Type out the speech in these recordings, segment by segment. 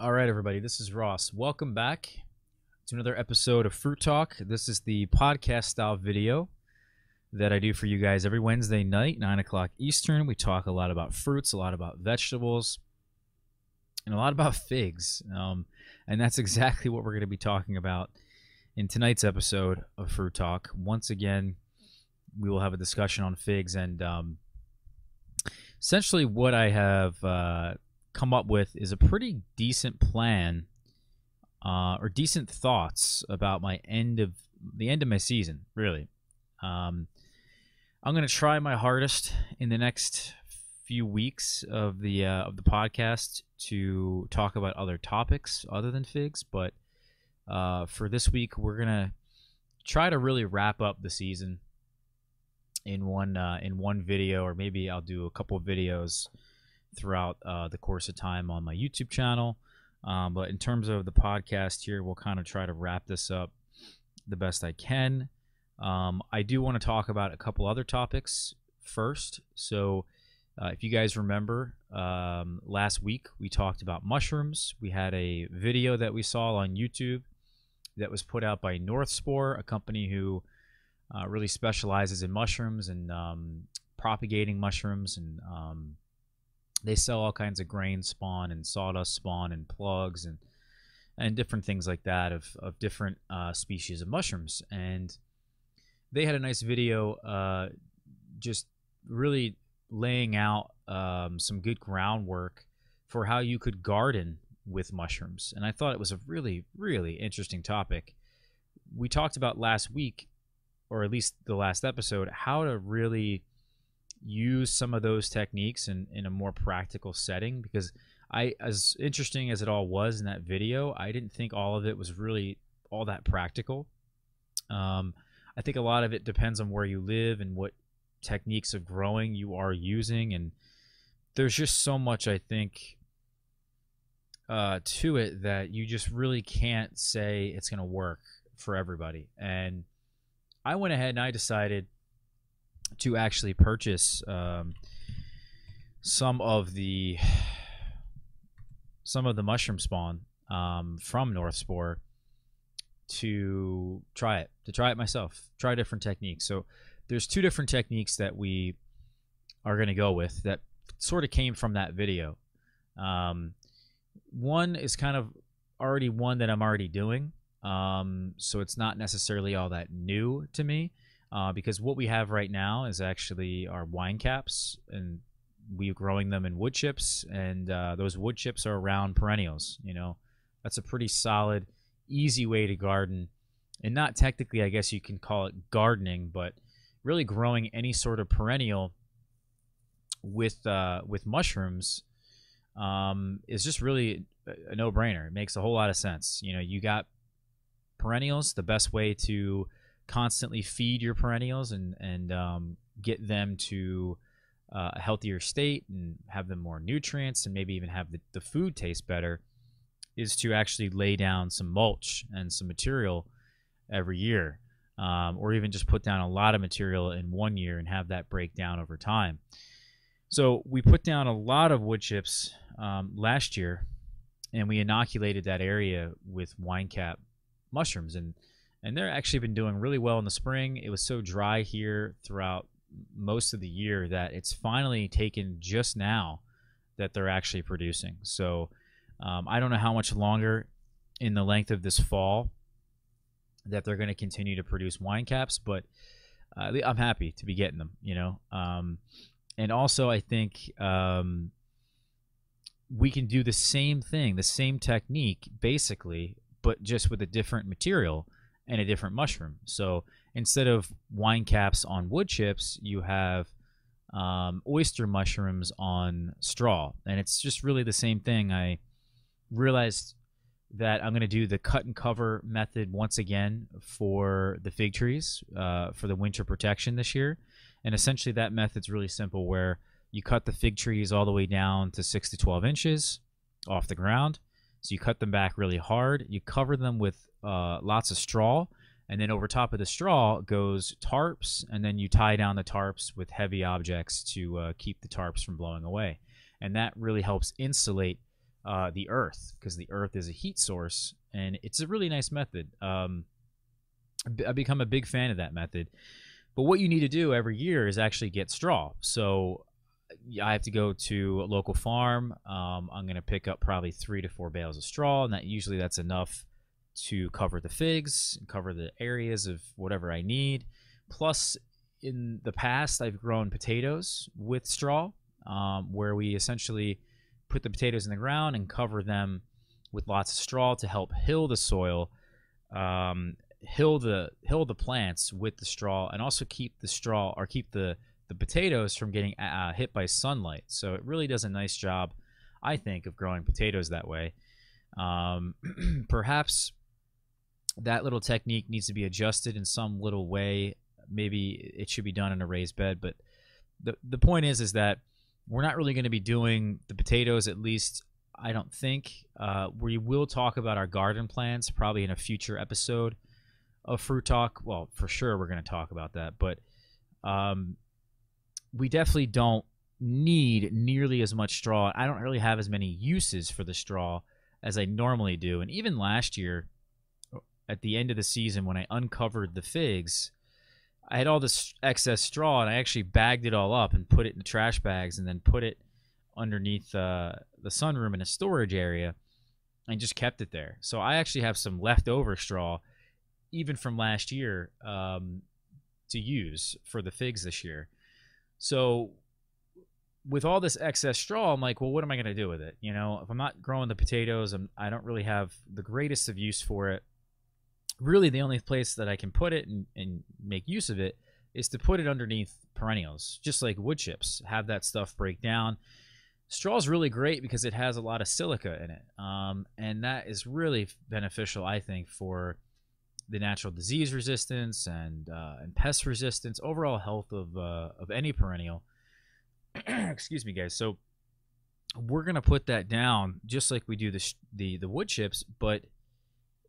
All right, everybody, this is Ross. Welcome back to another episode of Fruit Talk. This is the podcast style video that I do for you guys every Wednesday night, 9 o'clock Eastern. We talk a lot about fruits, a lot about vegetables, and a lot about figs. Um, and that's exactly what we're going to be talking about in tonight's episode of Fruit Talk. Once again, we will have a discussion on figs and um, essentially what I have. Uh, come up with is a pretty decent plan uh, or decent thoughts about my end of the end of my season. Really, um, I'm going to try my hardest in the next few weeks of the uh, of the podcast to talk about other topics other than figs. But uh, for this week, we're gonna try to really wrap up the season in one uh, in one video, or maybe I'll do a couple videos throughout uh, the course of time on my YouTube channel. Um, but in terms of the podcast here, we'll kind of try to wrap this up the best I can. Um, I do want to talk about a couple other topics first. So, uh, if you guys remember, um, last week we talked about mushrooms. We had a video that we saw on YouTube that was put out by Northspore, a company who uh, really specializes in mushrooms and um, propagating mushrooms and um, they sell all kinds of grain spawn and sawdust spawn and plugs and and different things like that of, of different uh, species of mushrooms. And they had a nice video uh, just really laying out um, some good groundwork for how you could garden with mushrooms. And i thought it was a really really interesting topic. We talked about last week or at least the last episode how to really use some of those techniques in, in a more practical setting because I, as interesting as it all was in that video, I didn't think all of it was really all that practical. Um, I think a lot of it depends on where you live and what techniques of growing you are using, and there's just so much I think uh, to it that you just really can't say it's going to work for everybody. And I went ahead and I decided to actually purchase um, some of the some of the mushroom spawn um, from Northspore to try it to try it myself try different techniques. So there's two different techniques that we are going to go with that sort of came from that video. Um, one is kind of already one that i'm already doing um, so it's not necessarily all that new to me uh, because what we have right now is actually our wine caps, and we're growing them in wood chips, and uh, those wood chips are around perennials. You know, that's a pretty solid, easy way to garden, and not technically, I guess you can call it gardening, but really growing any sort of perennial with uh, with mushrooms um, is just really a no-brainer. It makes a whole lot of sense. You know, you got perennials. The best way to constantly feed your perennials and and um, get them to uh, a healthier state and have them more nutrients and maybe even have the, the food taste better is to actually lay down some mulch and some material every year um, or even just put down a lot of material in one year and have that break down over time. So we put down a lot of wood chips um, last year and we inoculated that area with wine cap mushrooms. And and they're actually been doing really well in the spring. It was so dry here throughout most of the year that it's finally taken just now that they're actually producing. So um, I don't know how much longer in the length of this fall that they're going to continue to produce wine caps, but uh, I'm happy to be getting them. You know, um, and also I think um, we can do the same thing, the same technique, basically, but just with a different material and a different mushroom. So instead of wine caps on wood chips, you have um, oyster mushrooms on straw. And it's just really the same thing. I realized that I'm going to do the cut and cover method once again for the fig trees uh, for the winter protection this year. And essentially, that method's really simple where you cut the fig trees all the way down to 6 to 12 inches off the ground. So you cut them back really hard. You cover them with uh, lots of straw, and then over top of the straw goes tarps, and then you tie down the tarps with heavy objects to uh, keep the tarps from blowing away, and that really helps insulate uh, the earth because the earth is a heat source, and it's a really nice method. Um, I've become a big fan of that method. But what you need to do every year is actually get straw. So I have to go to a local farm. Um, I'm going to pick up probably three to four bales of straw, and that usually that's enough to cover the figs, cover the areas of whatever I need. Plus, in the past, I've grown potatoes with straw, um, where we essentially put the potatoes in the ground and cover them with lots of straw to help hill the soil, um, hill the hill the plants with the straw, and also keep the straw or keep the the potatoes from getting uh, hit by sunlight. So it really does a nice job, I think, of growing potatoes that way. Um, perhaps that little technique needs to be adjusted in some little way. Maybe it should be done in a raised bed, but the the point is is that we're not really going to be doing the potatoes at least I don't think. Uh, we will talk about our garden plans probably in a future episode of Fruit Talk. Well, for sure we're going to talk about that, but um, we definitely don't need nearly as much straw. I don't really have as many uses for the straw as I normally do. And even last year, at the end of the season, when I uncovered the figs, I had all this excess straw and I actually bagged it all up and put it in the trash bags and then put it underneath uh, the sunroom in a storage area and just kept it there. So I actually have some leftover straw, even from last year, um, to use for the figs this year. So with all this excess straw, I'm like, well, what am I going to do with it? You know, if I'm not growing the potatoes, I'm, I don't really have the greatest of use for it. Really, the only place that I can put it and, and make use of it is to put it underneath perennials, just like wood chips. Have that stuff break down. Straw is really great because it has a lot of silica in it, um, and that is really beneficial, I think, for the natural disease resistance and uh, and pest resistance, overall health of uh, of any perennial. Excuse me, guys. So we're gonna put that down just like we do the sh- the the wood chips, but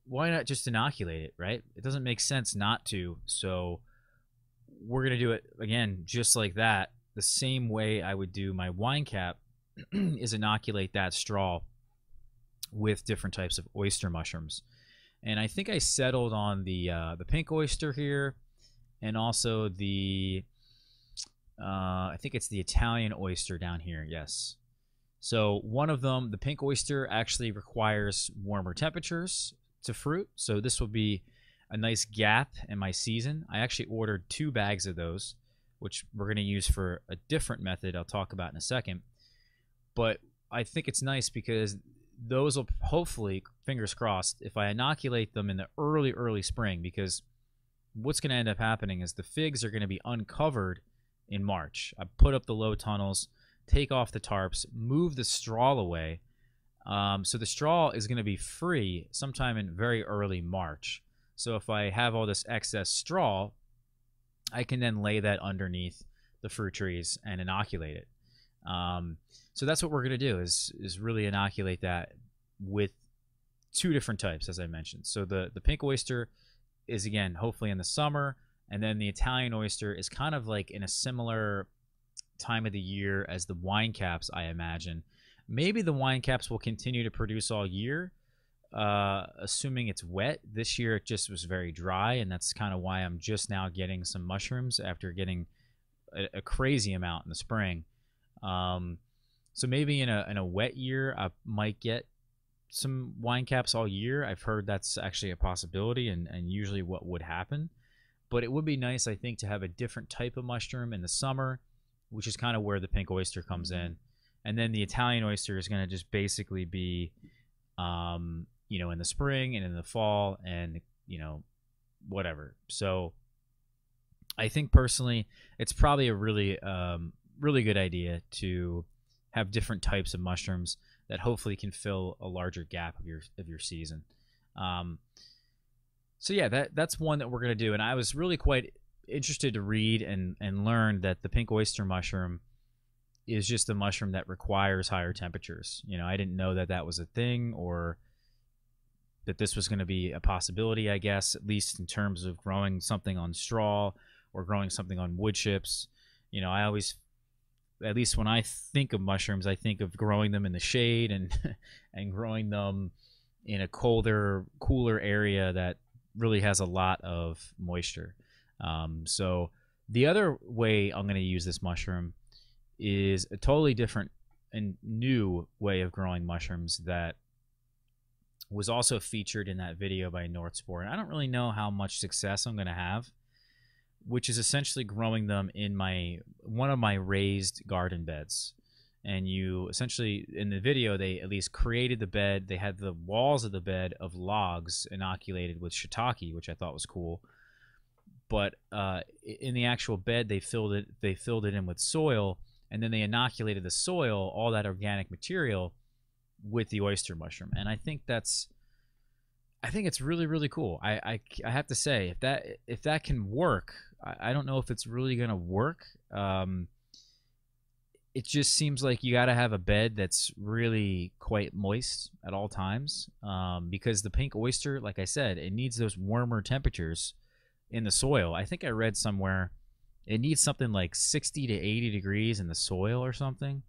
why not just inoculate it, right? It doesn't make sense not to. So we're gonna do it again, just like that. The same way I would do my wine cap is inoculate that straw with different types of oyster mushrooms and I think I settled on the uh, the pink oyster here, and also the uh, I think it's the Italian oyster down here. Yes. So one of them, the pink oyster, actually requires warmer temperatures to fruit. So this will be a nice gap in my season. I actually ordered two bags of those, which we're going to use for a different method I'll talk about in a second. But I think it's nice because those will hopefully, fingers crossed, if I inoculate them in the early, early spring, because what's going to end up happening is the figs are going to be uncovered in March. I put up the low tunnels, take off the tarps, move the straw away. Um, so the straw is going to be free sometime in very early March. So if I have all this excess straw, I can then lay that underneath the fruit trees and inoculate it. Um, so that's what we're going to do is is really inoculate that with two different types, as I mentioned. So the the pink oyster is again hopefully in the summer, and then the Italian oyster is kind of like in a similar time of the year as the wine caps, I imagine. Maybe the wine caps will continue to produce all year, uh, assuming it's wet. This year it just was very dry, and that's kind of why I'm just now getting some mushrooms after getting a, a crazy amount in the spring. Um, so maybe in a in a wet year, I might get some wine caps all year. I've heard that's actually a possibility and, and usually what would happen. But it would be nice, I think, to have a different type of mushroom in the summer, which is kind of where the pink oyster comes mm-hmm. in. And then the Italian oyster is going to just basically be, um, you know, in the spring and in the fall and, you know, whatever. So I think personally, it's probably a really, um, really good idea to have different types of mushrooms that hopefully can fill a larger gap of your of your season. Um, so yeah, that that's one that we're gonna do, and I was really quite interested to read and and learn that the pink oyster mushroom is just a mushroom that requires higher temperatures. You know, I didn't know that that was a thing or that this was going to be a possibility, I guess, at least in terms of growing something on straw or growing something on wood chips. You know, I always at least when I think of mushrooms, I think of growing them in the shade and and growing them in a colder, cooler area that really has a lot of moisture. Um, so the other way I'm going to use this mushroom is a totally different and new way of growing mushrooms that was also featured in that video by Northspore. And I don't really know how much success I'm going to have, which is essentially growing them in my one of my raised garden beds. And you essentially in the video they at least created the bed. They had the walls of the bed of logs inoculated with shiitake, which I thought was cool. But uh, in the actual bed, they filled it. They filled it in with soil, and then they inoculated the soil, all that organic material, with the oyster mushroom. And I think that's I think it's really really cool. I, I, I have to say if that if that can work, I, don't know if it's really gonna work. Um, it just seems like you got to have a bed that's really quite moist at all times um, because the pink oyster, like I said, it needs those warmer temperatures in the soil. I think I read somewhere it needs something like 60 to 80 degrees in the soil or something.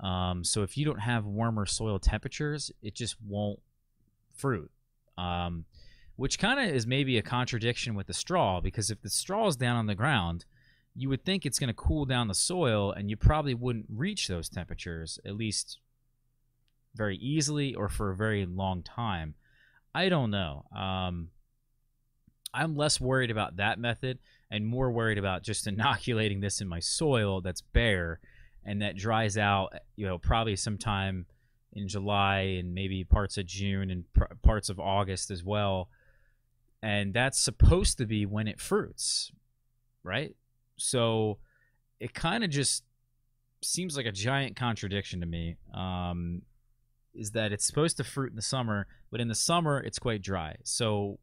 Um, so if you don't have warmer soil temperatures, it just won't fruit. Um, which kind of is maybe a contradiction with the straw because if the straw is down on the ground, you would think it's going to cool down the soil and you probably wouldn't reach those temperatures at least very easily or for a very long time. I don't know. Um, I'm less worried about that method and more worried about just inoculating this in my soil that's bare and that dries out, you know, probably sometime in July and maybe parts of June and pr- parts of August as well. And that's supposed to be when it fruits, right? So it kind of just seems like a giant contradiction to me. Um, is that it's supposed to fruit in the summer, but in the summer it's quite dry. So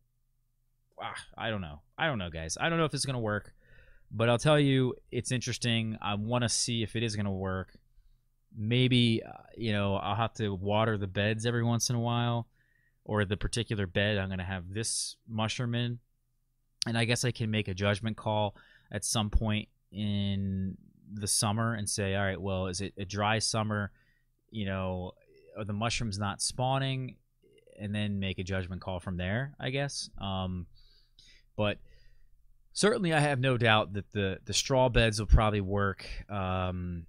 ah, I don't know. I don't know, guys. I don't know if it's gonna work, but I'll tell you, it's interesting. I want to see if it is gonna work. Maybe uh, you know I'll have to water the beds every once in a while, or the particular bed I'm gonna have this mushroom in, and I guess I can make a judgment call at some point in the summer and say, all right, well, is it a dry summer? You know, are the mushrooms not spawning? And then make a judgment call from there, I guess. Um, but certainly, I have no doubt that the the straw beds will probably work. Um,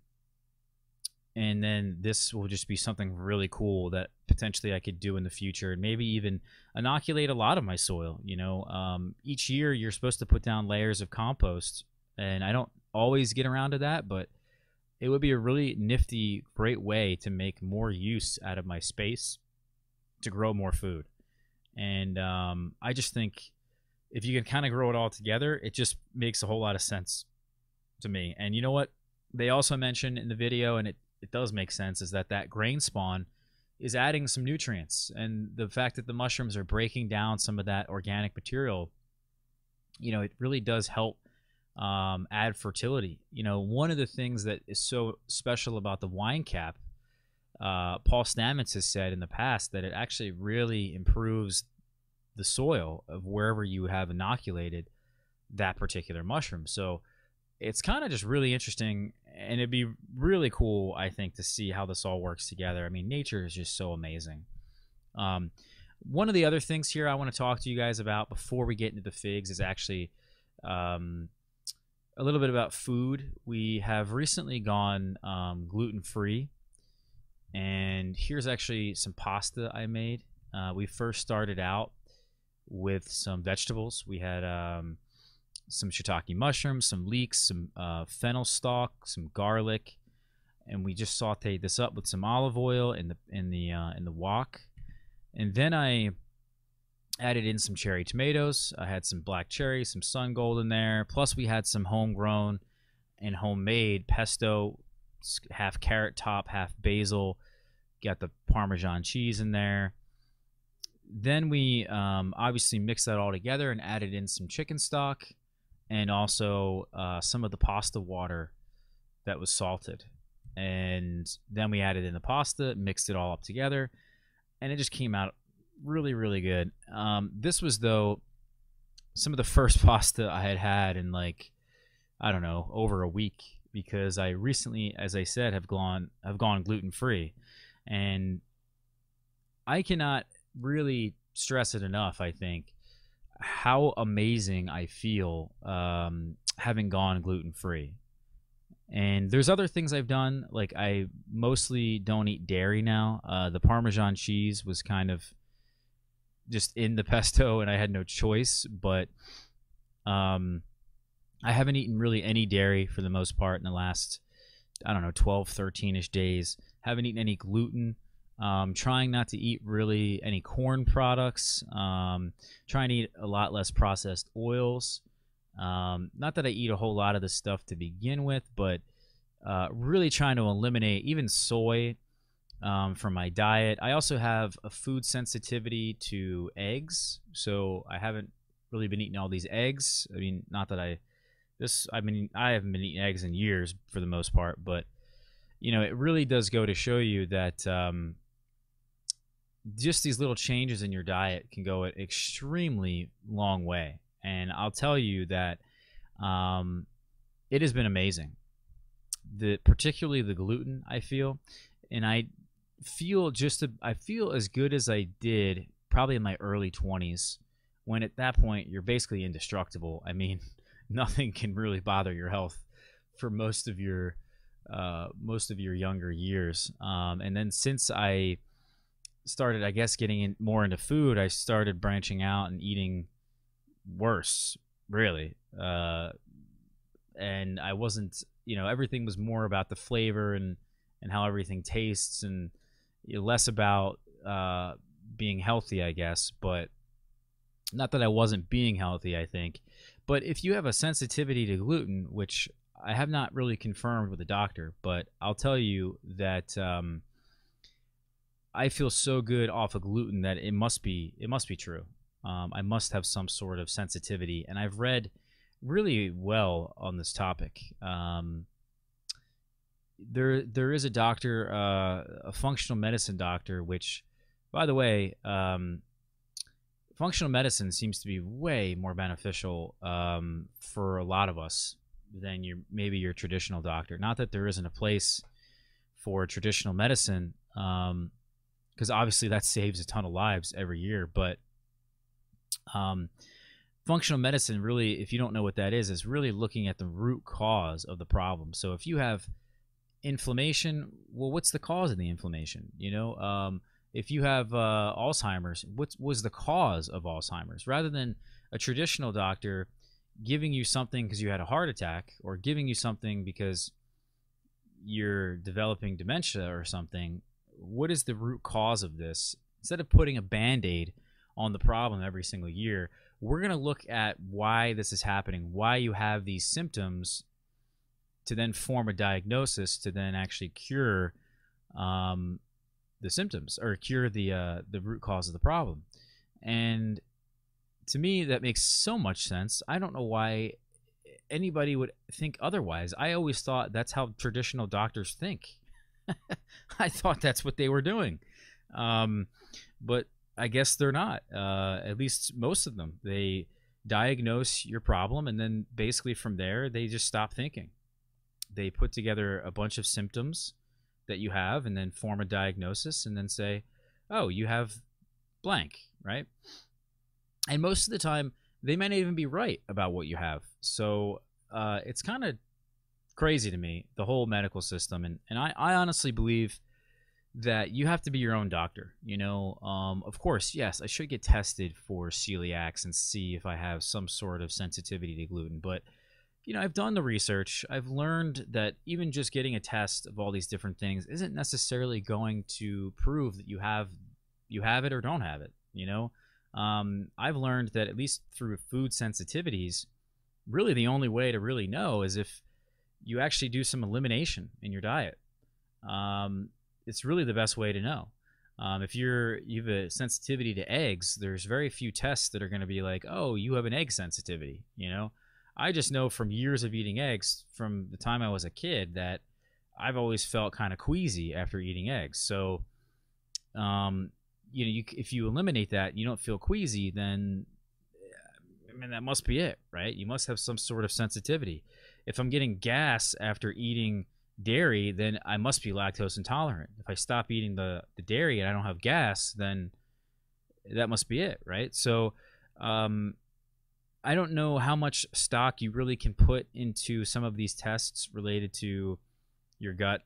and then this will just be something really cool that potentially I could do in the future, and maybe even inoculate a lot of my soil. You know, um, each year you're supposed to put down layers of compost, and I don't always get around to that, but it would be a really nifty, great way to make more use out of my space to grow more food. And um, I just think if you can kind of grow it all together, it just makes a whole lot of sense to me. And you know what? They also mentioned in the video, and it, it does make sense, is that that grain spawn is adding some nutrients. And the fact that the mushrooms are breaking down some of that organic material, you know, it really does help um, add fertility. You know, one of the things that is so special about the wine cap, uh, Paul Stamets has said in the past that it actually really improves the soil of wherever you have inoculated that particular mushroom. So it's kind of just really interesting and it'd be really cool i think to see how this all works together. I mean nature is just so amazing. Um, one of the other things here i want to talk to you guys about before we get into the figs is actually um, a little bit about food. We have recently gone um, gluten free and here's actually some pasta i made. Uh, we first started out with some vegetables. We had um, some shiitake mushrooms, some leeks, some uh, fennel stalk, some garlic, and we just sautéed this up with some olive oil in the in the uh, in the wok. And then I added in some cherry tomatoes. I had some black cherry, some sun gold in there. Plus, we had some homegrown and homemade pesto, half carrot top, half basil. Got the Parmesan cheese in there then we um, obviously mixed that all together and added in some chicken stock and also uh, some of the pasta water that was salted. And then we added in the pasta, mixed it all up together, and it just came out really, really good. Um, this was, though, some of the first pasta I had had in like, I don't know, over a week because I recently, as I said, have gone have gone gluten free, and I cannot really stress it enough. I think how amazing I feel um, having gone gluten free. And there's other things I've done. Like I mostly don't eat dairy now. Uh, the Parmesan cheese was kind of just in the pesto, and I had no choice. But um, I haven't eaten really any dairy for the most part in the last, I don't know, 12, 13 ish days. Haven't eaten any gluten. Um, trying not to eat really any corn products. Um, trying to eat a lot less processed oils. Um, not that I eat a whole lot of this stuff to begin with, but uh, really trying to eliminate even soy um, from my diet. I also have a food sensitivity to eggs, so I haven't really been eating all these eggs. I mean, not that I this I mean I haven't been eating eggs in years for the most part, but you know it really does go to show you that um, just these little changes in your diet can go an extremely long way. And I'll tell you that um, it has been amazing. The particularly the gluten I feel, and I feel just a, I feel as good as I did probably in my early 20s when at that point you're basically indestructible. I mean, nothing can really bother your health for most of your uh, most of your younger years. Um, and then since I started, I guess, getting in more into food, I started branching out and eating worse, really. Uh, and I wasn't, you know, everything was more about the flavor and and how everything tastes, and less about uh, being healthy, I guess. But not that I wasn't being healthy, I think. But if you have a sensitivity to gluten, which I have not really confirmed with a doctor, but I'll tell you that. Um, I feel so good off of gluten that it must be it must be true. Um, I must have some sort of sensitivity, and I've read really well on this topic. Um, there there is a doctor, uh, a functional medicine doctor, which, by the way, um, functional medicine seems to be way more beneficial um, for a lot of us than your maybe your traditional doctor. Not that there isn't a place for traditional medicine. Um, because obviously that saves a ton of lives every year. But um, functional medicine really, if you don't know what that is, is really looking at the root cause of the problem. So if you have inflammation, well, what's the cause of the inflammation? You know, um, if you have uh, Alzheimer's, what was the cause of Alzheimer's? Rather than a traditional doctor giving you something because you had a heart attack or giving you something because you're developing dementia or something what is the root cause of this? Instead of putting a band aid on the problem every single year, we're going to look at why this is happening, why you have these symptoms, to then form a diagnosis to then actually cure um, the symptoms or cure the uh, the root cause of the problem. And to me, that makes so much sense. I don't know why anybody would think otherwise. I always thought that's how traditional doctors think. I thought that's what they were doing. Um, but I guess they're not. Uh, at least most of them. They diagnose your problem, and then basically from there, they just stop thinking. They put together a bunch of symptoms that you have, and then form a diagnosis, and then say, "Oh, you have blank," right? And most of the time, they might not even be right about what you have. So uh, it's kind of crazy to me, the whole medical system. And, and I, I honestly believe that you have to be your own doctor. You know, um, of course, yes, I should get tested for celiacs and see if I have some sort of sensitivity to gluten. But, you know, I've done the research. I've learned that even just getting a test of all these different things isn't necessarily going to prove that you have you have it or don't have it. You know, um, I've learned that at least through food sensitivities, really the only way to really know is if you actually do some elimination in your diet. Um, it's really the best way to know. Um, if you're you have a sensitivity to eggs, there's very few tests that are going to be like, oh, you have an egg sensitivity. You know, I just know from years of eating eggs, from the time I was a kid, that I've always felt kind of queasy after eating eggs. So, um, you know, you, if you eliminate that, you don't feel queasy, then I mean, that must be it, right? You must have some sort of sensitivity. If I'm getting gas after eating dairy, then I must be lactose intolerant. If I stop eating the, the dairy and I don't have gas, then that must be it, right? So, um, I don't know how much stock you really can put into some of these tests related to your gut,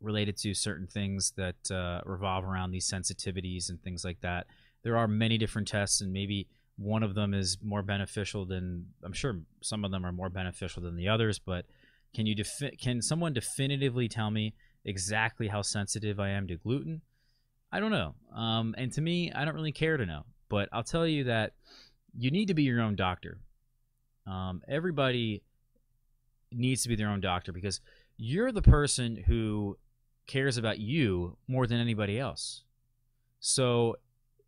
related to certain things that uh, revolve around these sensitivities and things like that. There are many different tests, and maybe one of them is more beneficial than I'm sure some of them are more beneficial than the others. But can you defi- can someone definitively tell me exactly how sensitive I am to gluten? I don't know. Um, and to me, I don't really care to know. But I'll tell you that you need to be your own doctor. Um, everybody needs to be their own doctor because you're the person who cares about you more than anybody else. So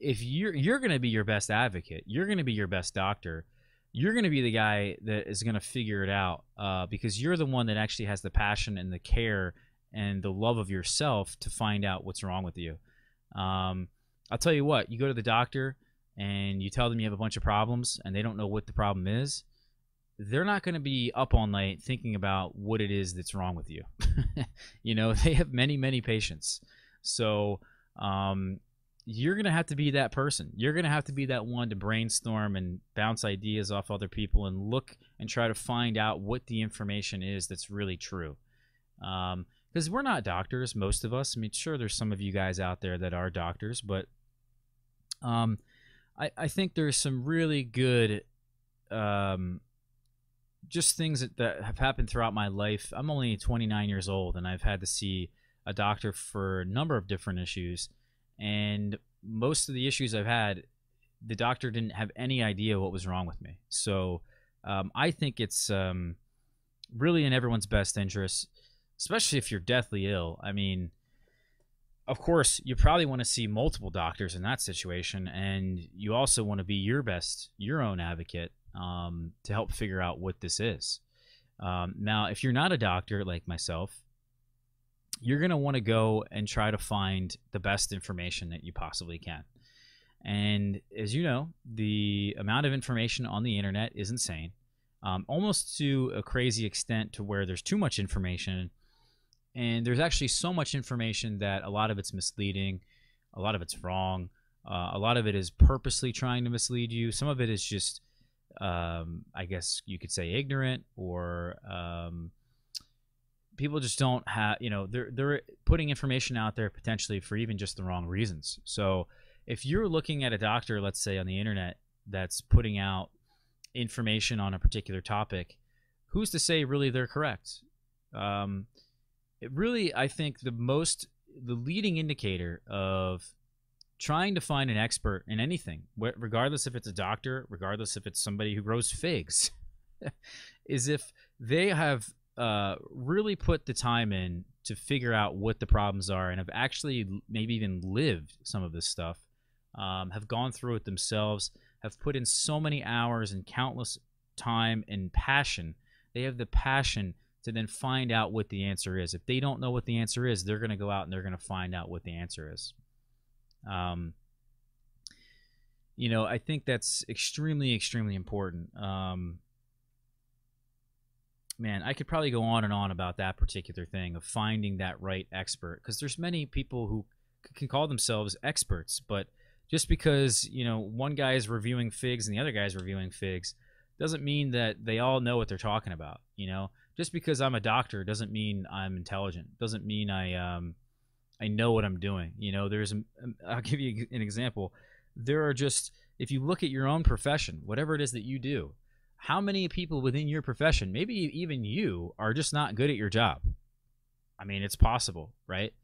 if you're you're going to be your best advocate, you're going to be your best doctor. You're going to be the guy that is going to figure it out uh, because you're the one that actually has the passion and the care and the love of yourself to find out what's wrong with you. Um, I'll tell you what, you go to the doctor and you tell them you have a bunch of problems and they don't know what the problem is, they're not going to be up all night thinking about what it is that's wrong with you. you know, they have many, many patients. So, um, you're going to have to be that person. You're going to have to be that one to brainstorm and bounce ideas off other people and look and try to find out what the information is that's really true. Because um, we're not doctors, most of us. I mean, sure, there's some of you guys out there that are doctors, but um, I, I think there's some really good um, just things that, that have happened throughout my life. I'm only 29 years old, and I've had to see a doctor for a number of different issues. And most of the issues I've had, the doctor didn't have any idea what was wrong with me. So um, I think it's um, really in everyone's best interest, especially if you're deathly ill. I mean, of course, you probably want to see multiple doctors in that situation, and you also want to be your best, your own advocate um, to help figure out what this is. Um, now, if you're not a doctor like myself, you're going to want to go and try to find the best information that you possibly can. And as you know, the amount of information on the internet is insane, um, almost to a crazy extent to where there's too much information and there's actually so much information that a lot of it's misleading, a lot of it's wrong, uh, a lot of it is purposely trying to mislead you. Some of it is just, um, I guess you could say, ignorant or um, people just don't have. You know, they're they're putting information out there potentially for even just the wrong reasons. So if you're looking at a doctor, let's say on the internet, that's putting out information on a particular topic, who's to say really they're correct? Um, it really i think the most the leading indicator of trying to find an expert in anything regardless if it's a doctor regardless if it's somebody who grows figs is if they have uh, really put the time in to figure out what the problems are and have actually maybe even lived some of this stuff um, have gone through it themselves have put in so many hours and countless time and passion they have the passion to then find out what the answer is. If they don't know what the answer is, they're going to go out and they're going to find out what the answer is. Um, you know, I think that's extremely, extremely important. Um, man, I could probably go on and on about that particular thing of finding that right expert because there's many people who can call themselves experts, but just because you know one guy is reviewing figs and the other guy is reviewing figs doesn't mean that they all know what they're talking about. You know, just because I'm a doctor doesn't mean I'm intelligent. Doesn't mean I um, I know what I'm doing. You know, there's um, I'll give you an example. There are just if you look at your own profession, whatever it is that you do, how many people within your profession, maybe even you, are just not good at your job? I mean, it's possible, right?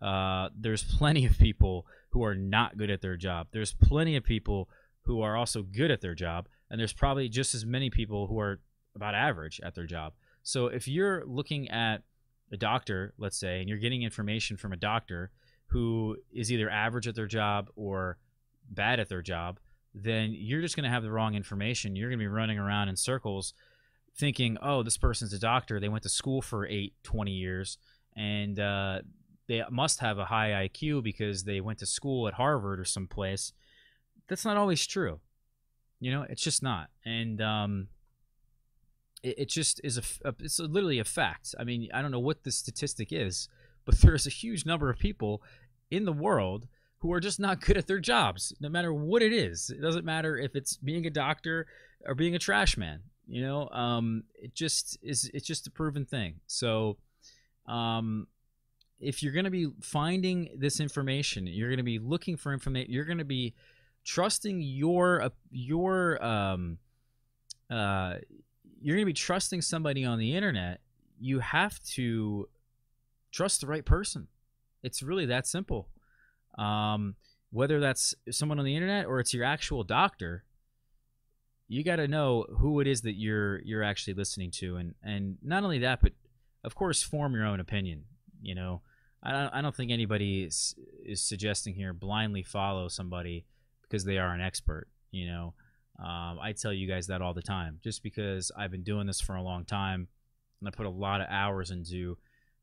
Uh, there's plenty of people who are not good at their job. There's plenty of people who are also good at their job, and there's probably just as many people who are about average at their job. So if you're looking at a doctor, let's say, and you're getting information from a doctor who is either average at their job or bad at their job, then you're just going to have the wrong information. You're going to be running around in circles thinking, oh, this person's a doctor. They went to school for eight, 20 years, and uh, they must have a high IQ because they went to school at Harvard or someplace. That's not always true. You know, it's just not. And um, it, it just is a, a it's a, literally a fact. I mean, I don't know what the statistic is, but there's a huge number of people in the world who are just not good at their jobs, no matter what it is. It doesn't matter if it's being a doctor or being a trash man. You know, um, it just is. It's just a proven thing. So, um, if you're going to be finding this information, you're going to be looking for information. You're going to be trusting your uh, your um, uh, you're going to be trusting somebody on the internet. You have to trust the right person. It's really that simple. Um, whether that's someone on the internet or it's your actual doctor, you got to know who it is that you're you're actually listening to, and and not only that, but of course, form your own opinion. You know, I don't, I don't think anybody is, is suggesting here blindly follow somebody because they are an expert. You know, um, I tell you guys that all the time. Just because I've been doing this for a long time, and I put a lot of hours into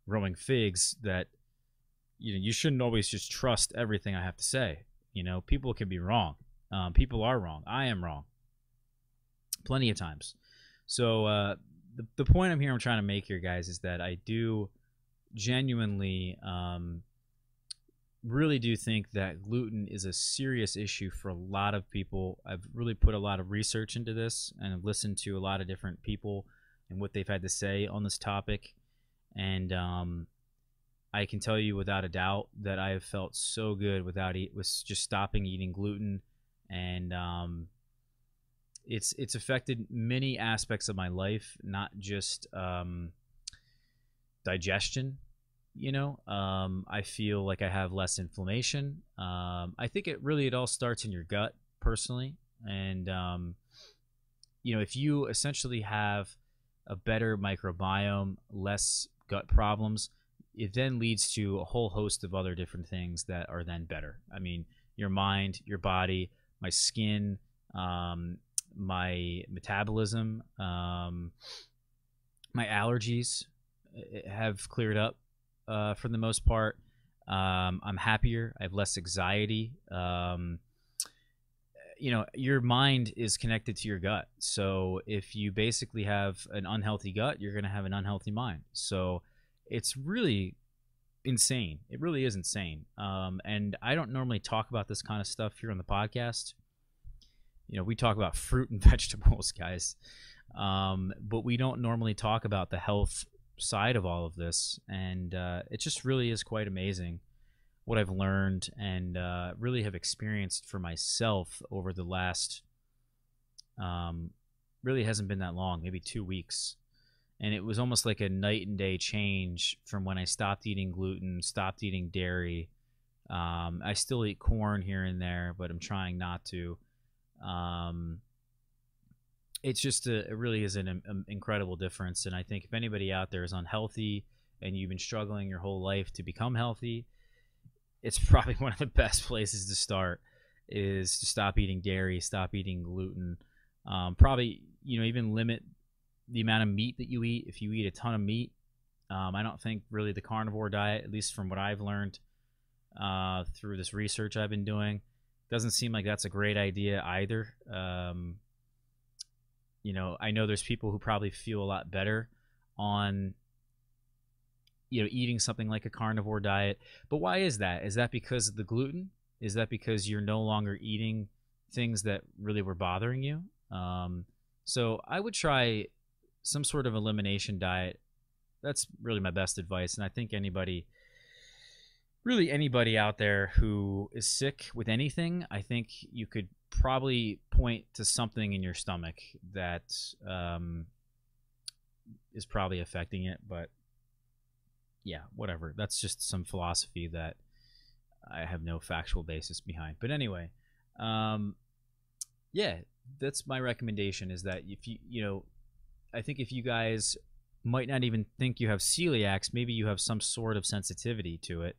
growing figs, that you know you shouldn't always just trust everything I have to say. You know, people can be wrong. Um, people are wrong. I am wrong plenty of times. So uh, the the point I'm here I'm trying to make here, guys, is that I do genuinely um, really do think that gluten is a serious issue for a lot of people. I've really put a lot of research into this and I've listened to a lot of different people and what they've had to say on this topic. And um, I can tell you without a doubt that I have felt so good without eat with just stopping eating gluten and um, it's it's affected many aspects of my life, not just um, digestion. You know, um, I feel like I have less inflammation. Um, I think it really it all starts in your gut, personally, and um, you know, if you essentially have a better microbiome, less gut problems, it then leads to a whole host of other different things that are then better. I mean, your mind, your body, my skin, um, my metabolism, um, my allergies eh, have cleared up uh, for the most part. Um, I'm happier. I have less anxiety. Um, you know, your mind is connected to your gut. So if you basically have an unhealthy gut, you're going to have an unhealthy mind. So it's really insane. It really is insane. Um, and I don't normally talk about this kind of stuff here on the podcast you know, we talk about fruit and vegetables, guys, um, but we don't normally talk about the health side of all of this, and uh, it just really is quite amazing what I've learned and uh, really have experienced for myself over the last. Um, really hasn't been that long, maybe two weeks. And it was almost like a night and day change from when I stopped eating gluten, stopped eating dairy. Um, I still eat corn here and there, but I'm trying not to. Um, it's just a, it really is an, an incredible difference. And I think if anybody out there is unhealthy and you've been struggling your whole life to become healthy, it's probably one of the best places to start is to stop eating dairy, stop eating gluten. Um, probably, you know, even limit the amount of meat that you eat. If you eat a ton of meat, um, I don't think really the carnivore diet, at least from what I've learned uh, through this research I've been doing, doesn't seem like that's a great idea either. Um, you know, I know there's people who probably feel a lot better on you know eating something like a carnivore diet. But why is that? Is that because of the gluten? Is that because you're no longer eating things that really were bothering you? Um, so I would try some sort of elimination diet. That's really my best advice, and I think anybody really anybody out there who is sick with anything, I think you could probably point to something in your stomach that um, is probably affecting it. But yeah, whatever. That's just some philosophy that I have no factual basis behind. But anyway, um, yeah, that's my recommendation. Is that if you you know, I think if you guys might not even think you have celiacs, maybe you have some sort of sensitivity to it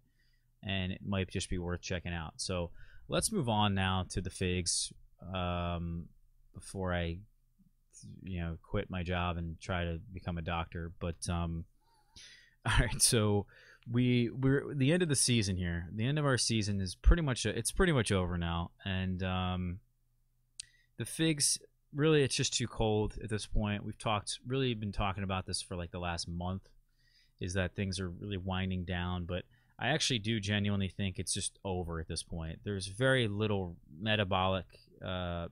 and it might just be worth checking out. So let's move on now to the figs um, before I, you know, quit my job and try to become a doctor. But um, all right, so we we're the end of the season here. The end of our season is pretty much it's pretty much over now, and um, the figs really it's just too cold at this point. We've talked really been talking about this for like the last month is that things are really winding down, but I actually do genuinely think it's just over at this point. There's very little metabolic uh,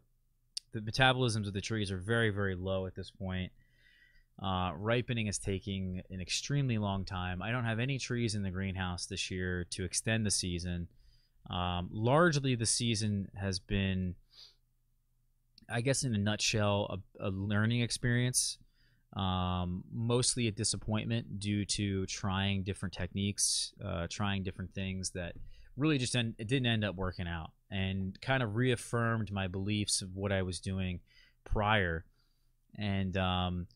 the metabolisms of the trees are very very low at this point. Uh, ripening is taking an extremely long time. I don't have any trees in the greenhouse this year to extend the season. Um, largely, the season has been, I guess, in a nutshell, a, a learning experience. Um, mostly a disappointment due to trying different techniques, uh, trying different things that really just end, it didn't end up working out, and kind of reaffirmed my beliefs of what I was doing prior. And um,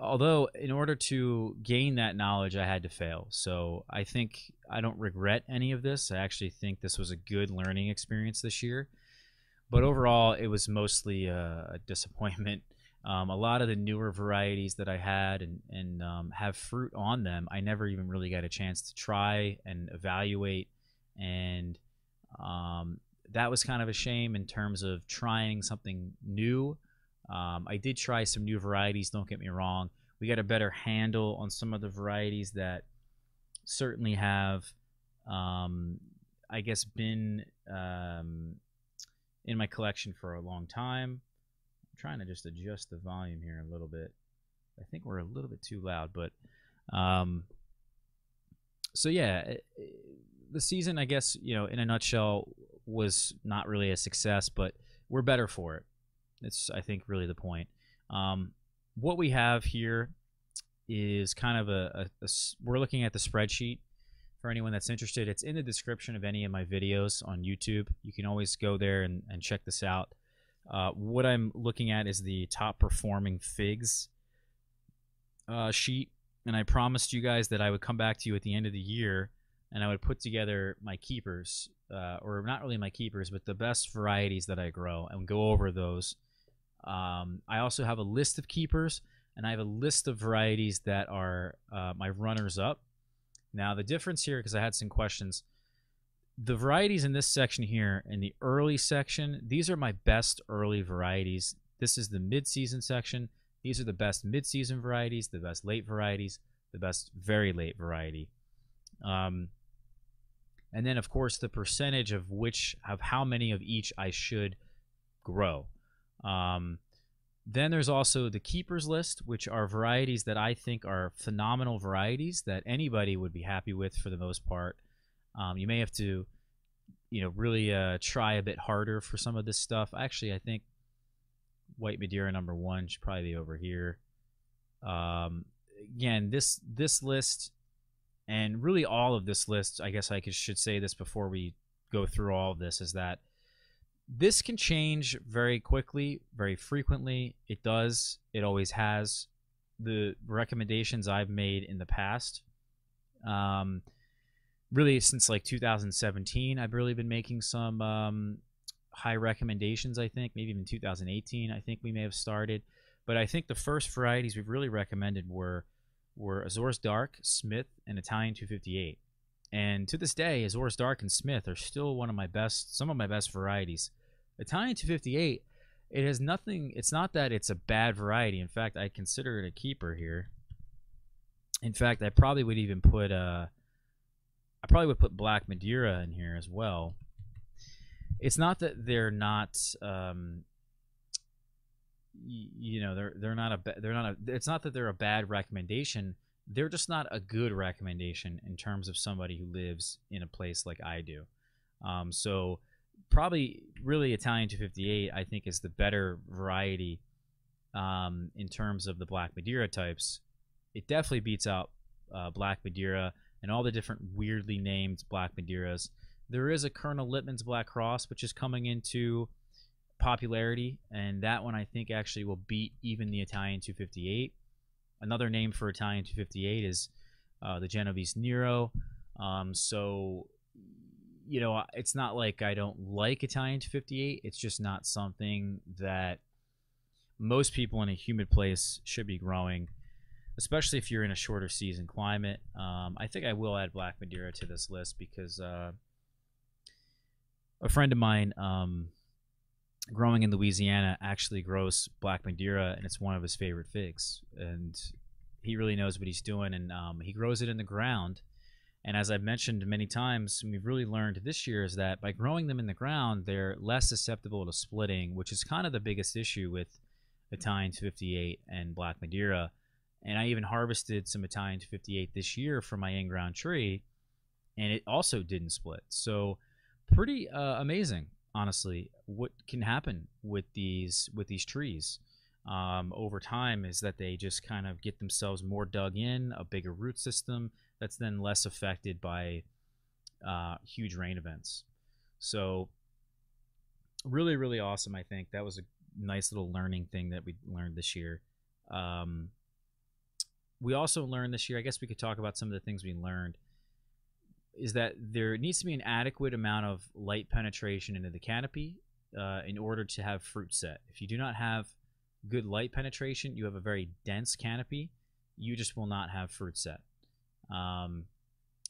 although in order to gain that knowledge i had to fail so i think i don't regret any of this i actually think this was a good learning experience this year but overall it was mostly a, disappointment. Um, a lot of the newer varieties that i had and, and um, have fruit on them i never even really got a chance to try and evaluate. And um, that was kind of a shame in terms of trying something new. Um, I did try some new varieties, don't get me wrong. We got a better handle on some of the varieties that certainly have, um, I guess, been um, in my collection for a long time. I'm trying to just adjust the volume here a little bit. I think we're a little bit too loud, but um, so yeah, it, it, the season, I guess, you know, in a nutshell, was not really a success, but we're better for it. It's I think really the point. Um, what we have here is kind of a, a, a, we're looking at the spreadsheet for anyone that's interested. It's in the description of any of my videos on YouTube. You can always go there and, and check this out. Uh, what I'm looking at is the top performing figs uh, sheet, and I promised you guys that I would come back to you at the end of the year and I would put together my keepers, uh, or not really my keepers, but the best varieties that I grow and go over those um, I also have a list of keepers, and I have a list of varieties that are uh, my runners up. Now, the difference here, because I had some questions, the varieties in this section here, in the early section, these are my best early varieties. This is the mid-season section. These are the best mid-season varieties, the best late varieties, the best very late variety. Um, and then, of course, the percentage of which, of how many of each I should grow. Um, then there's also the keepers list, which are varieties that I think are phenomenal varieties that anybody would be happy with for the most part. Um, you may have to, you know, really uh, try a bit harder for some of this stuff. Actually, I think White Madeira number one should probably be over here. Um, again, this this list and really all of this list, I guess I could, should say this before we go through all of this, is that this can change very quickly, very frequently. It does. It always has. The recommendations I've made in the past, um, really since like 2017, I've really been making some um, high recommendations. I think maybe even 2018. I think we may have started, but I think the first varieties we've really recommended were were Azores Dark, Smith, and Italian 258. And to this day, Azores Dark and Smith are still one of my best, some of my best varieties. Italian 258, it has nothing, it's not that it's a bad variety. In fact, I consider it a keeper here. In fact, I probably would even put, uh, I probably would put Black Madeira in here as well. It's not that they're not, um, you know, they're they're not a they're not a. It's not that they're a bad recommendation they're just not a good recommendation in terms of somebody who lives in a place like I do. Um, so probably really Italian 258 I think is the better variety um, in terms of the Black Madeira types. It definitely beats out uh, Black Madeira and all the different weirdly named Black Madeiras. There is a Colonel Littman's Black Cross which is coming into popularity, and that one I think actually will beat even the Italian 258. Another name for Italian 258 is uh, the Genovese Nero. Um, so, you know, it's not like I don't like Italian 258. It's just not something that most people in a humid place should be growing, especially if you're in a shorter season climate. Um, I think I will add Black Madeira to this list because uh, a friend of mine um, growing in Louisiana, actually grows Black Madeira, and it's one of his favorite figs. And he really knows what he's doing, and um, he grows it in the ground. And as I've mentioned many times, we've really learned this year is that by growing them in the ground, they're less susceptible to splitting, which is kind of the biggest issue with Italian 258 and Black Madeira. And I even harvested some Italian 258 this year from my in-ground tree, and it also didn't split. So pretty uh, amazing, honestly, what can happen with these with these trees um, over time is that they just kind of get themselves more dug in, a bigger root system that's then less affected by uh, huge rain events. So really, really awesome. I think that was a nice little learning thing that we learned this year. Um, we also learned this year. I guess we could talk about some of the things we learned. Is that there needs to be an adequate amount of light penetration into the canopy uh, in order to have fruit set. If you do not have good light penetration, you have a very dense canopy, you just will not have fruit set. Um,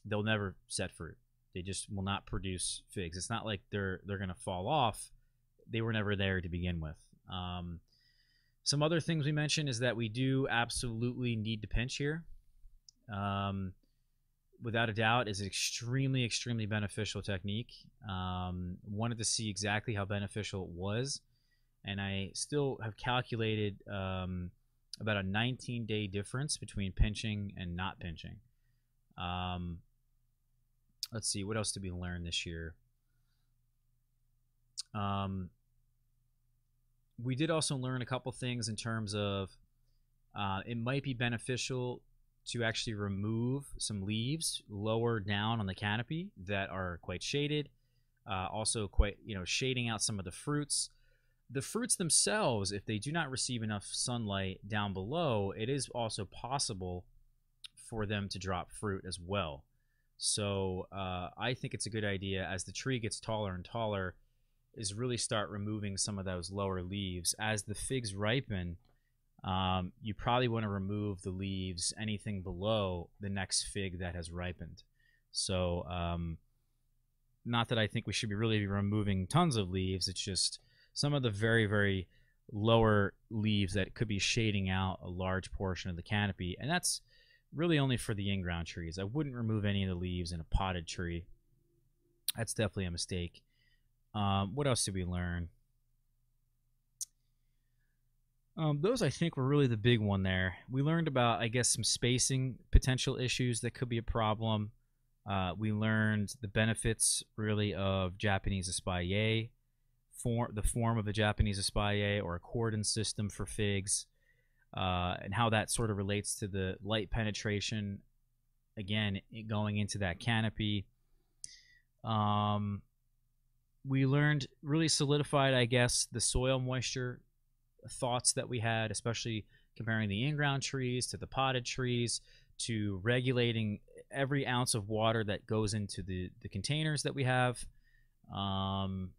they'll never set fruit. They just will not produce figs. It's not like they're they're gonna fall off. They were never there to begin with. Um, some other things we mentioned is that we do absolutely need to pinch here. Um, without a doubt, is an extremely, extremely beneficial technique. Um, wanted to see exactly how beneficial it was, and I still have calculated um, about a 19 day difference between pinching and not pinching. Um, let's see, what else did we learn this year? Um, we did also learn a couple things in terms of uh, it might be beneficial to actually remove some leaves lower down on the canopy that are quite shaded. Uh, also, quite you know, shading out some of the fruits. The fruits themselves, if they do not receive enough sunlight down below, it is also possible for them to drop fruit as well. So uh, I think it's a good idea as the tree gets taller and taller is really start removing some of those lower leaves. As the figs ripen, um, you probably want to remove the leaves, anything below the next fig that has ripened. So, um, not that I think we should be really removing tons of leaves, it's just some of the very, very lower leaves that could be shading out a large portion of the canopy. And that's really only for the in ground trees. I wouldn't remove any of the leaves in a potted tree. That's definitely a mistake. Um, what else did we learn? Um, those I think were really the big one there. We learned about, I guess, some spacing potential issues that could be a problem. Uh, we learned the benefits really of Japanese espalier, for, the form of a Japanese espalier or a cordon system for figs, uh, and how that sort of relates to the light penetration. Again, going into that canopy. Um, we learned really solidified, I guess, the soil moisture thoughts that we had, especially comparing the in-ground trees to the potted trees, to regulating every ounce of water that goes into the, the containers that we have. Um,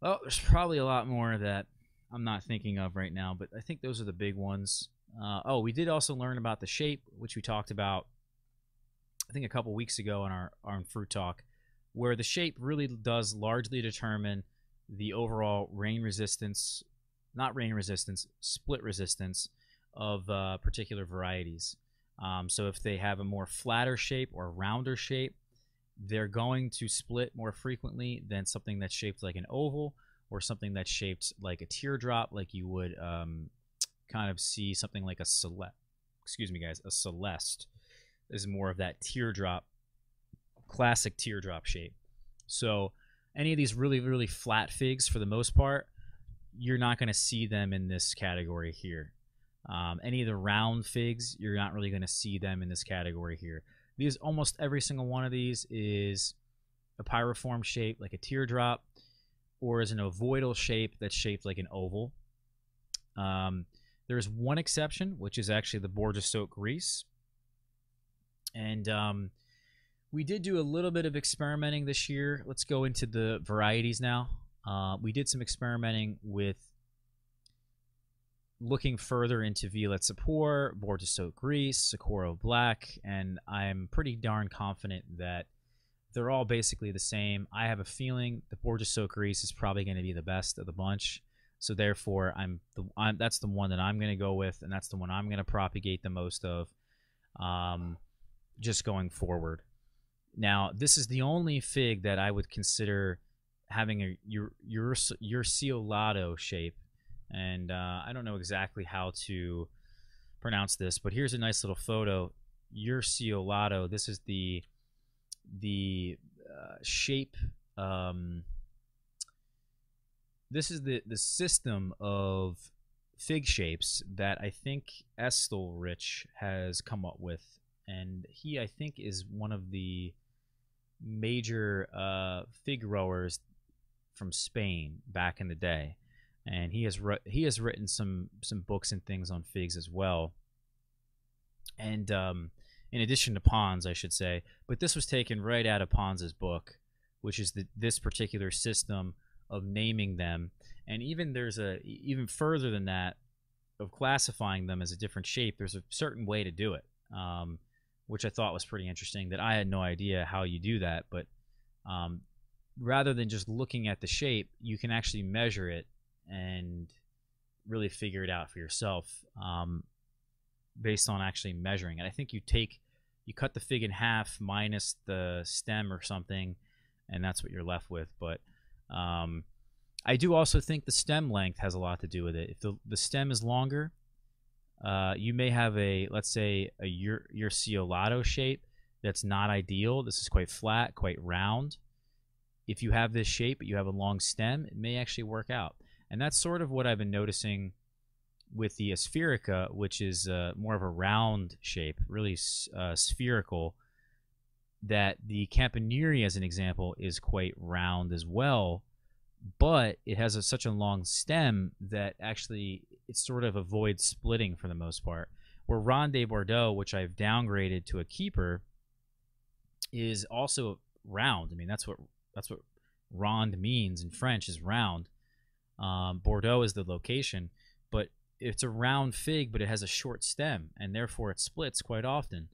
well, there's probably a lot more that I'm not thinking of right now, but I think those are the big ones. Uh, oh, we did also learn about the shape, which we talked about, I think, a couple weeks ago on our, our fruit talk where the shape really does largely determine the overall rain resistance, not rain resistance, split resistance of uh, particular varieties. Um, so if they have a more flatter shape or rounder shape, they're going to split more frequently than something that's shaped like an oval or something that's shaped like a teardrop, like you would um, kind of see something like a celeste. Excuse me, guys, a celeste is more of that teardrop classic teardrop shape. So any of these really, really flat figs, for the most part, you're not going to see them in this category here. Um, any of the round figs, you're not really going to see them in this category here. These almost every single one of these is a pyriform shape, like a teardrop, or is an ovoidal shape that's shaped like an oval. Um, there's one exception, which is actually the Bourjassotte Grise. And um, we did do a little bit of experimenting this year. Let's go into the varieties now. Uh, we did some experimenting with looking further into Violette Sepor, Bourjassotte Grise, Socorro Black, and I'm pretty darn confident that they're all basically the same. I have a feeling the Bourjassotte Grise is probably going to be the best of the bunch. So therefore, I'm the I'm, that's the one that I'm going to go with, and that's the one I'm going to propagate the most of, um, just going forward. Now, this is the only fig that I would consider having a your your Urceolato shape, and uh, I don't know exactly how to pronounce this, but here's a nice little photo. Your Urceolato. This is the the uh, shape. Um, this is the the system of fig shapes that I think Estelrich has come up with, and he I think is one of the major uh, fig growers from Spain back in the day, and he has he has written some some books and things on figs as well. And um, in addition to Pons, I should say, but this was taken right out of Pons's book, which is the, this particular system of naming them, and even there's a even further than that of classifying them as a different shape. There's a certain way to do it. Um, which I thought was pretty interesting. That I had no idea how you do that, but um, rather than just looking at the shape, you can actually measure it and really figure it out for yourself um, based on actually measuring it. I think you take you cut the fig in half minus the stem or something, and that's what you're left with. But um, I do also think the stem length has a lot to do with it. If the, the stem is longer, uh, you may have a, let's say, a your Urceolato shape that's not ideal. This is quite flat, quite round. If you have this shape, but you have a long stem, it may actually work out. And that's sort of what I've been noticing with the Aspherica, which is uh, more of a round shape, really uh, spherical. That the Campaniere, as an example, is quite round as well, but it has a, such a long stem that actually it sort of avoids splitting for the most part. Where Ronde Bordeaux, which I've downgraded to a keeper, is also round. I mean, that's what that's what rond means in French is round. Um, Bordeaux is the location, but it's a round fig, but it has a short stem, and therefore it splits quite often.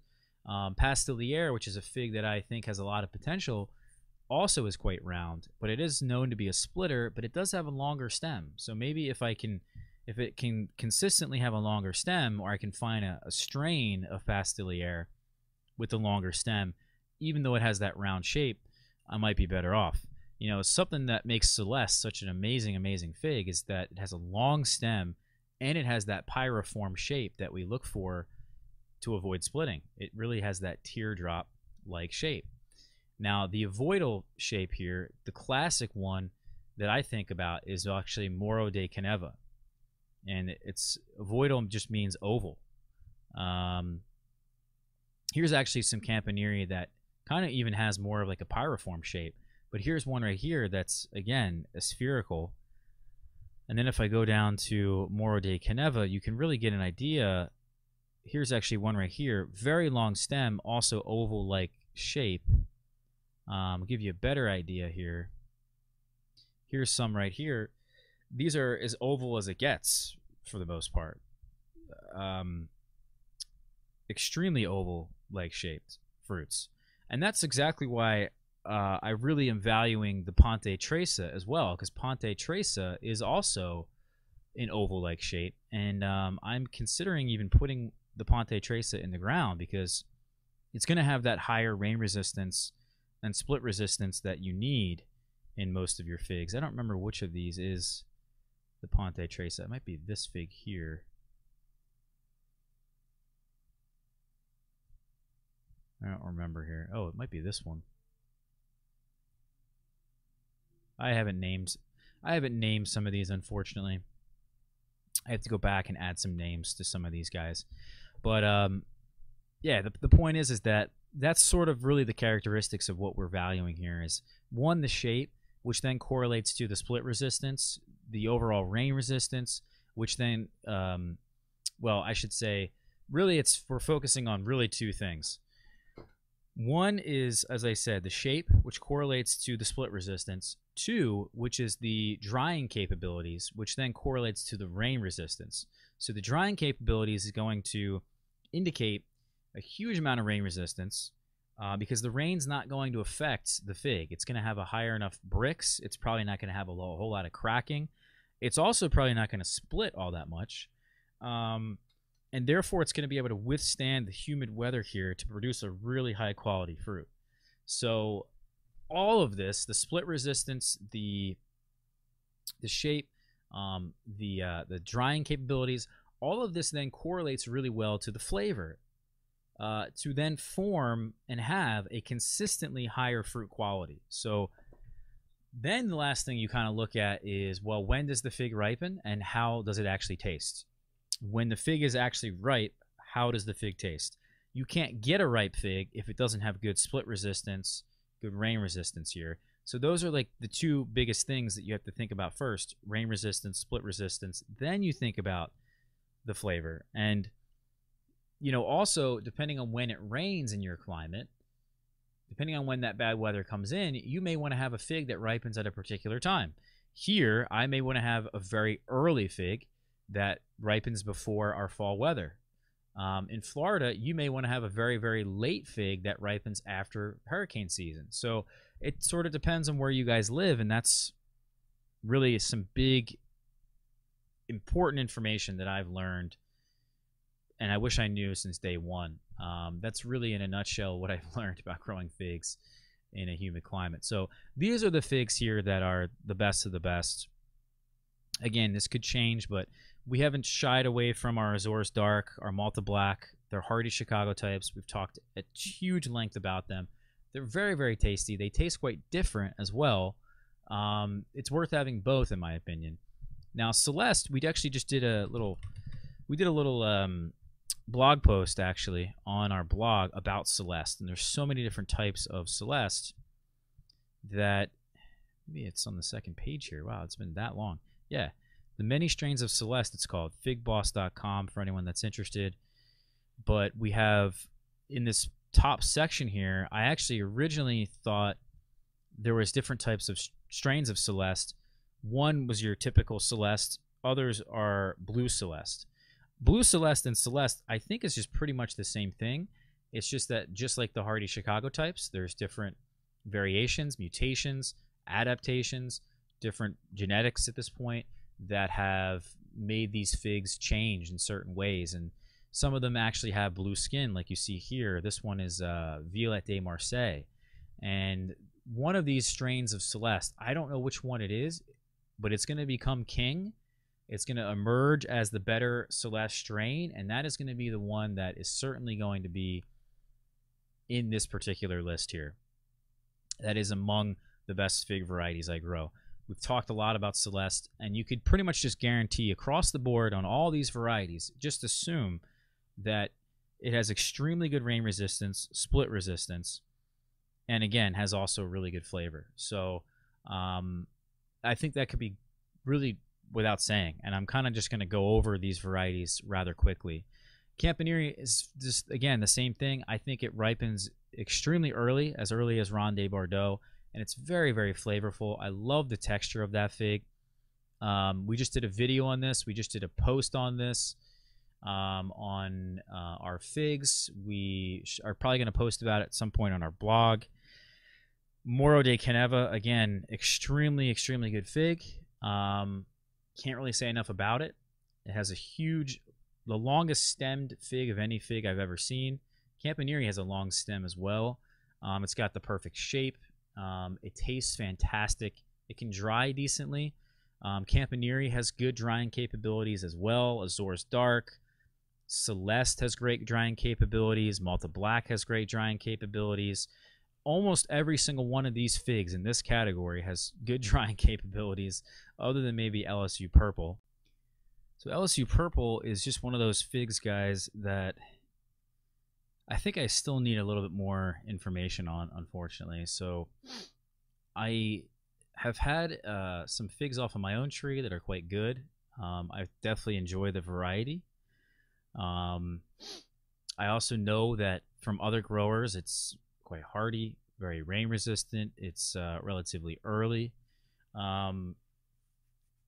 Um, Pastelliere, which is a fig that I think has a lot of potential, also is quite round, but it is known to be a splitter, but it does have a longer stem. So maybe if I can, if it can consistently have a longer stem, or I can find a, a strain of Pastelliere with the longer stem, even though it has that round shape, I might be better off. You know, something that makes Celeste such an amazing, amazing fig is that it has a long stem and it has that pyriform shape that we look for to avoid splitting. It really has that teardrop like shape. Now, the ovoidal shape here, the classic one that I think about is actually Moro de Caneva. And it's ovoidal just means oval. Um, here's actually some Campaniere that kind of even has more of like a pyriform shape. But here's one right here that's, again, a spherical. And then if I go down to Moro de Caneva, you can really get an idea. Here's actually one right here. Very long stem, also oval-like shape. Um, give you a better idea here. Here's some right here. These are as oval as it gets for the most part. Um, extremely oval-like shaped fruits. And that's exactly why uh, I really am valuing the Ponte Tresa as well, because Ponte Tresa is also an oval-like shape, and um, I'm considering even putting the Ponte Tresa in the ground because it's going to have that higher rain resistance and split resistance that you need in most of your figs. I don't remember which of these is the Ponte Tresa. It might be this fig here. I don't remember here. Oh, it might be this one. I haven't named I haven't named some of these unfortunately. I have to go back and add some names to some of these guys. But um yeah, the, the point is is that that's sort of really the characteristics of what we're valuing here is one the shape which then correlates to the split resistance the overall rain resistance which then um, well i should say really it's we're focusing on really two things one is as i said the shape which correlates to the split resistance two which is the drying capabilities which then correlates to the rain resistance so the drying capabilities is going to indicate a huge amount of rain resistance, uh, because the rain's not going to affect the fig. It's going to have a higher enough Brix. It's probably not going to have a, lo- whole lot of cracking. It's also probably not going to split all that much. Um, and therefore, it's going to be able to withstand the humid weather here to produce a really high quality fruit. So, all of this the split resistance, the the shape, um, the uh, the drying capabilities, all of this then correlates really well to the flavor uh, to then form and have a consistently higher fruit quality. So then the last thing you kind of look at is well, when does the fig ripen and how does it actually taste? When the fig is actually ripe, how does the fig taste? You can't get a ripe fig if it doesn't have good split resistance, good rain resistance here. So those are like the two biggest things that you have to think about first: rain resistance, split resistance. Then you think about the flavor. And you know, also depending on when it rains in your climate, depending on when that bad weather comes in, you may want to have a fig that ripens at a particular time. Here, I may want to have a very early fig that ripens before our fall weather. Um, in Florida, you may want to have a very, very late fig that ripens after hurricane season. So it sort of depends on where you guys live, and that's really some big, important information that I've learned and I wish I knew since day one. Um, that's really, in a nutshell, what I've learned about growing figs in a humid climate. So these are the figs here that are the best of the best. Again, this could change, but we haven't shied away from our Azores Dark, our Malta Black. They're hardy Chicago types. We've talked at huge length about them. They're very, very tasty. They taste quite different as well. Um, it's worth having both, in my opinion. Now, Celeste, we actually just did a little, we did a little um, blog post actually on our blog about Celeste, and there's so many different types of Celeste that maybe it's on the second page here. Wow, it's been that long. Yeah, the many strains of Celeste. It's called figboss.com for anyone that's interested. But we have in this top section here. I actually originally thought there was different types of strains of Celeste. One was your typical Celeste. Others are blue Celeste. Blue Celeste and Celeste, I think, is just pretty much the same thing. It's just that, just like the hardy Chicago types, there's different variations, mutations, adaptations, different genetics at this point that have made these figs change in certain ways. And some of them actually have blue skin, like you see here. This one is uh, Violette de Marseille. And one of these strains of Celeste, I don't know which one it is, but it's going to become king it's going to emerge as the better Celeste strain, and that is going to be the one that is certainly going to be in this particular list here. That is among the best fig varieties I grow. We've talked a lot about Celeste, and you could pretty much just guarantee across the board on all these varieties, just assume that it has extremely good rain resistance, split resistance, and again, has also really good flavor. So um, I think that could be really without saying, and I'm kind of just going to go over these varieties rather quickly. Campaniere is just again the same thing. I think it ripens extremely early, as early as Ronde Bordeaux, and it's very very flavorful. I love the texture of that fig. Um, we just did a video on this. We just did a post on this um, on uh, our figs. We are probably going to post about it at some point on our blog. Moro de Caneva, again, extremely, extremely good fig. Um, can't really say enough about it. It has a huge, the longest stemmed fig of any fig I've ever seen. Campaniere has a long stem as well. Um, it's got the perfect shape. Um, it tastes fantastic. It can dry decently. Um, Campaniere has good drying capabilities as well. Azores Dark. Celeste has great drying capabilities. Malta Black has great drying capabilities. Almost every single one of these figs in this category has good drying capabilities other than maybe LSU Purple. So LSU Purple is just one of those figs, guys, that I think I still need a little bit more information on, unfortunately. So I have had uh, some figs off of my own tree that are quite good. Um, I definitely enjoy the variety. Um, I also know that from other growers, it's quite hardy, very rain resistant. It's uh, relatively early. Um,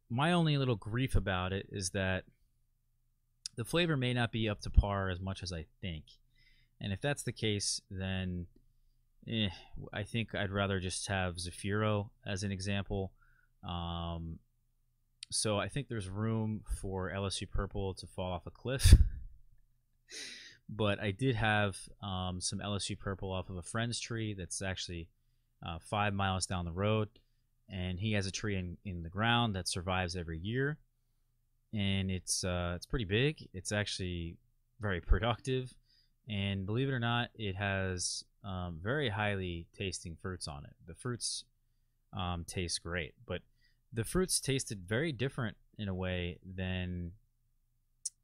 my only little grief about it is that the flavor may not be up to par as much as I think. And if that's the case, then eh, I think I'd rather just have Zafiro as an example. Um, so I think there's room for LSU Purple to fall off a cliff. but I did have um, some LSU Purple off of a friend's tree that's actually uh, five miles down the road. And he has a tree in, in the ground that survives every year. And it's uh, it's pretty big. It's actually very productive. And believe it or not, it has um, very highly tasting fruits on it. The fruits um, taste great, but the fruits tasted very different in a way than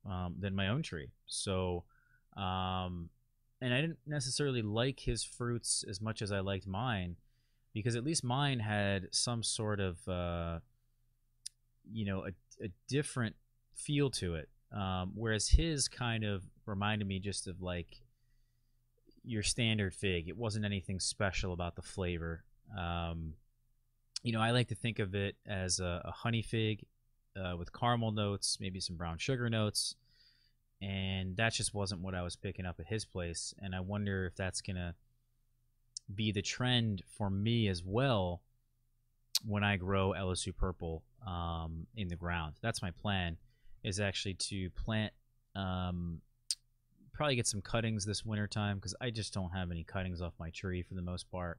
um, than my own tree. So, um, and I didn't necessarily like his fruits as much as I liked mine, because at least mine had some sort of uh, you know a, a different feel to it, um, whereas his kind of reminded me just of like your standard fig. It wasn't anything special about the flavor. Um, you know, I like to think of it as a, a honey fig uh, with caramel notes, maybe some brown sugar notes, and that just wasn't what I was picking up at his place. And I wonder if that's gonna be the trend for me as well when I grow LSU purple um, in the ground. That's my plan. Is actually to plant um, probably get some cuttings this winter time because I just don't have any cuttings off my tree for the most part.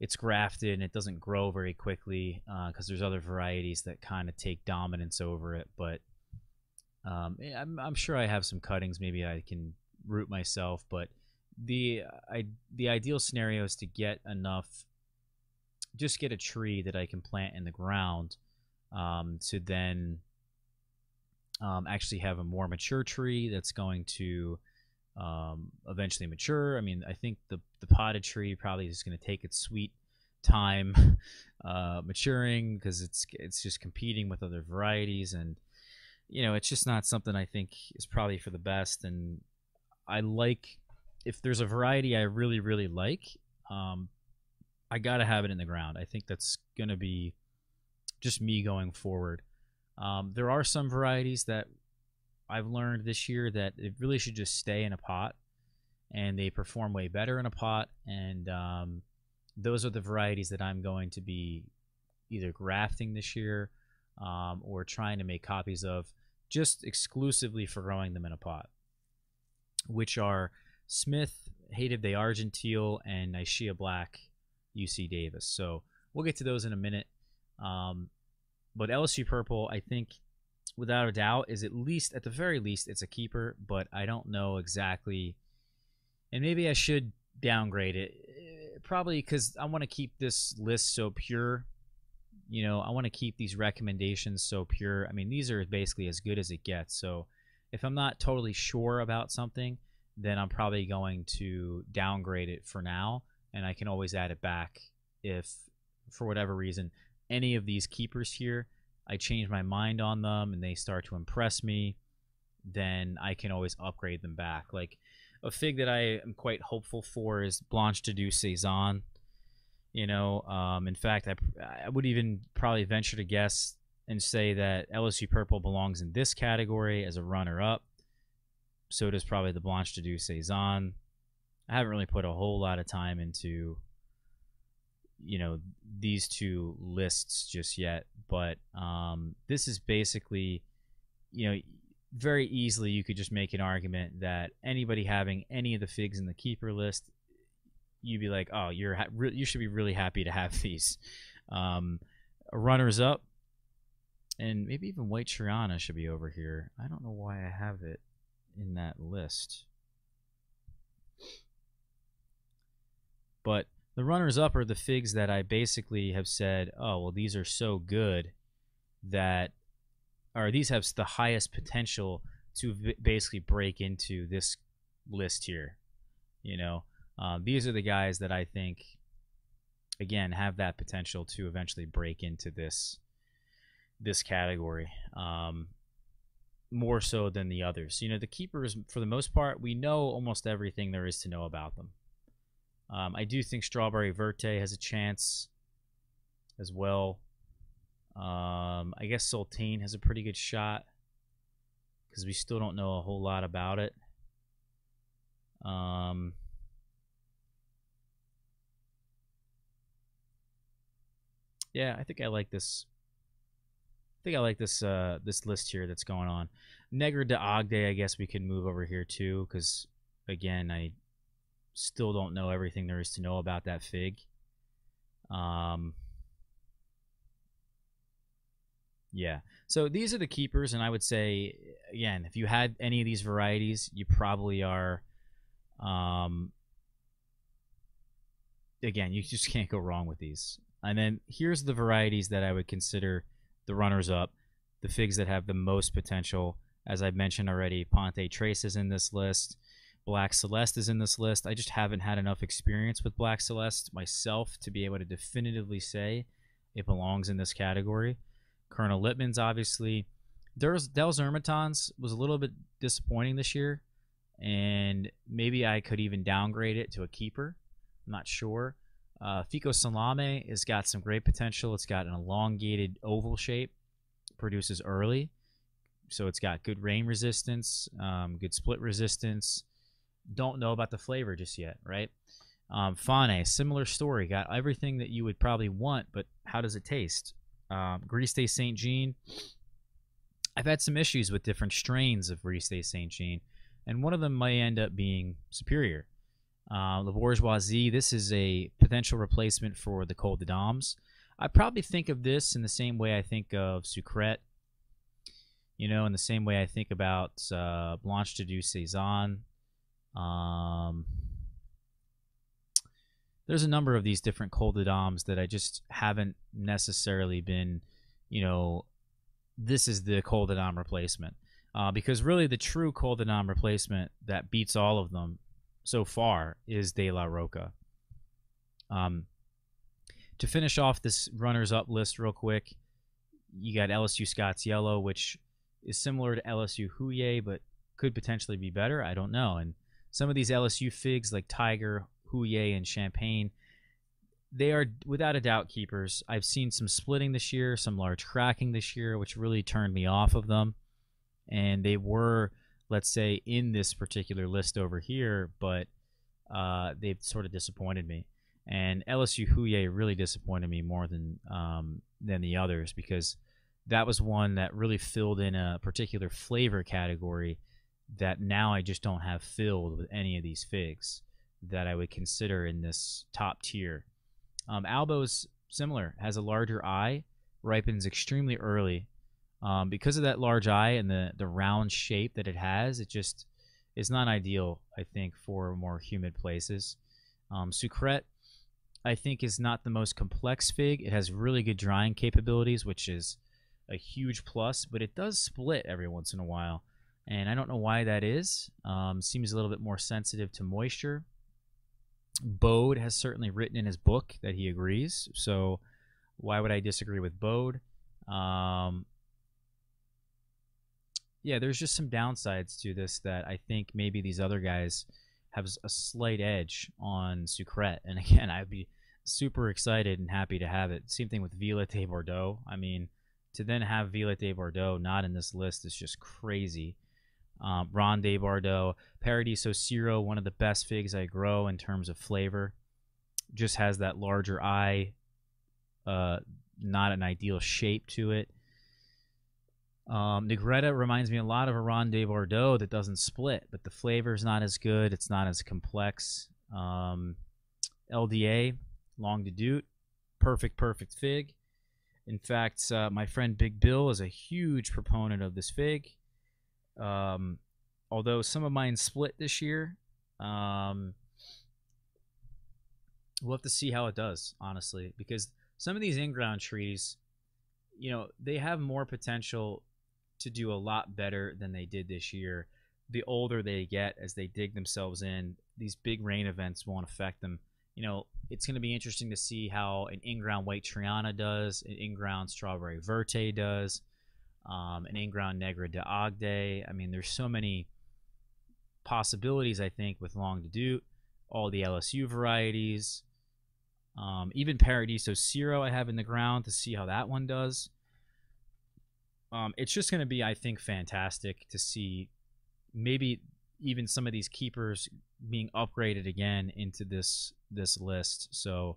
It's grafted and it doesn't grow very quickly because uh, there's other varieties that kind of take dominance over it. But um, eh, I'm, I'm sure I have some cuttings. Maybe I can root myself. But the I, the ideal scenario is to get enough, just get a tree that I can plant in the ground um, to then um, actually have a more mature tree that's going to um, eventually mature. I mean, I think the the potted tree probably is going to take its sweet time uh, maturing because it's it's just competing with other varieties, and you know, it's just not something I think is probably for the best. And I like if there's a variety I really really like, um, I gotta have it in the ground. I think that's gonna be just me going forward. Um, there are some varieties that I've learned this year that it really should just stay in a pot, and they perform way better in a pot. And um, those are the varieties that I'm going to be either grafting this year um, or trying to make copies of, just exclusively for growing them in a pot, which are Smith, Hative de Argenteuil, and Nicaea Black, UC Davis. So we'll get to those in a minute. Um, but LSU Purple, I think, without a doubt, is at least, at the very least, it's a keeper. But I don't know exactly. And maybe I should downgrade it. Eh, probably because I want to keep this list so pure. You know, I want to keep these recommendations so pure. I mean, these are basically as good as it gets. So if I'm not totally sure about something, then I'm probably going to downgrade it for now. And I can always add it back if, for whatever reason, any of these keepers here, I change my mind on them and they start to impress me, then I can always upgrade them back. Like a fig that I am quite hopeful for is Blanche de Deux Saisons. You know, um, in fact, I, I would even probably venture to guess and say that LSU Purple belongs in this category as a runner up. So does probably the Blanche de Deux Saisons. I haven't really put a whole lot of time into you know these two lists just yet, but um, this is basically you know very easily you could just make an argument that anybody having any of the figs in the keeper list, you'd be like, oh, you're ha- re- you should be really happy to have these. Um, runners up, and maybe even White Triana should be over here. I don't know why I have it in that list. But the runners up are the figs that I basically have said, oh, well, these are so good that, or these have the highest potential to basically break into this list here. You know, um, these are the guys that I think, again, have that potential to eventually break into this this category. Um, more so than the others. You know, the keepers, for the most part, we know almost everything there is to know about them. Um, I do think Strawberry Verte has a chance as well. Um, I guess Sultane has a pretty good shot because we still don't know a whole lot about it. Um, yeah, I think I like this. I think I like this uh, this list here that's going on. Negra de Agde, I guess we can move over here too, because again, I still don't know everything there is to know about that fig. Um, yeah. So these are the keepers, and I would say again, if you had any of these varieties, you probably are. Um, again, you just can't go wrong with these. And then here's the varieties that I would consider the runners up, the figs that have the most potential. As I mentioned already, Ponte Tresa is in this list. Black Celeste is in this list. I just haven't had enough experience with Black Celeste myself to be able to definitively say it belongs in this category. Colonel Lippmann's obviously. There's Dels Ermitans was a little bit disappointing this year, and maybe I could even downgrade it to a keeper. I'm not sure. Uh, Fico Salame has got some great potential. It's got an elongated oval shape, produces early, so it's got good rain resistance, um, good split resistance. Don't know about the flavor just yet, right? Um, Fane, similar story. Got everything that you would probably want, but how does it taste? Um, Gris Saint Jean. I've had some issues with different strains of Gris Saint Jean, and one of them might end up being superior. Uh, La Bourgeoisie, this is a potential replacement for the Col de Dames. I probably think of this in the same way I think of Sucrette, you know, in the same way I think about uh, Blanche de Deux Saisons. Um, there's a number of these different Col de Dames that I just haven't necessarily been, you know, this is the Col de Dame replacement. Uh, because really the true Col de Dame replacement that beats all of them so far is De La Roca. Um, to finish off this runners up list real quick, you got LSU Scott's Yellow, which is similar to LSU Hollier, but could potentially be better. I don't know. And some of these LSU figs like Tiger, Hollier, and Champagne, they are without a doubt keepers. I've seen some splitting this year, some large cracking this year, which really turned me off of them. And they were let's say, in this particular list over here, but uh, they've sort of disappointed me. And LSU Hollier really disappointed me more than um, than the others because that was one that really filled in a particular flavor category that now I just don't have filled with any of these figs that I would consider in this top tier. Um, Albo's similar, has a larger eye, ripens extremely early, um, because of that large eye and the the round shape that it has, it just is not ideal. I think for more humid places. Um, Sucrette, I think, is not the most complex fig. It has really good drying capabilities, which is a huge plus. But it does split every once in a while, and I don't know why that is. Um, seems a little bit more sensitive to moisture. Bode has certainly written in his book that he agrees. So why would I disagree with Bode? Um, yeah, there's just some downsides to this that I think maybe these other guys have a slight edge on Sucrette. And again, I'd be super excited and happy to have it. Same thing with Violet de Bordeaux. I mean, to then have Violet de Bordeaux not in this list is just crazy. Um, Ronde Bordeaux, Paradiso Ciro, one of the best figs I grow in terms of flavor. Just has that larger eye, uh, not an ideal shape to it. Um, Negretta reminds me a lot of a Ronde Bordeaux that doesn't split, but the flavor is not as good. It's not as complex. Um, LDA, Longue d'Aout, perfect, perfect fig. In fact, uh, my friend Big Bill is a huge proponent of this fig. Um, although some of mine split this year, um, we'll have to see how it does, honestly, because some of these in-ground trees, you know, they have more potential to do a lot better than they did this year. The older they get as they dig themselves in, these big rain events won't affect them. You know, it's going to be interesting to see how an in-ground white Triana does, an in-ground strawberry verte does, um, an in-ground Negra de Agde. I mean, there's so many possibilities, I think, with Longue d'Aout, all the LSU varieties, um, even Paradiso Ciro I have in the ground to see how that one does. Um, it's just going to be, I think, fantastic to see maybe even some of these keepers being upgraded again into this this list. So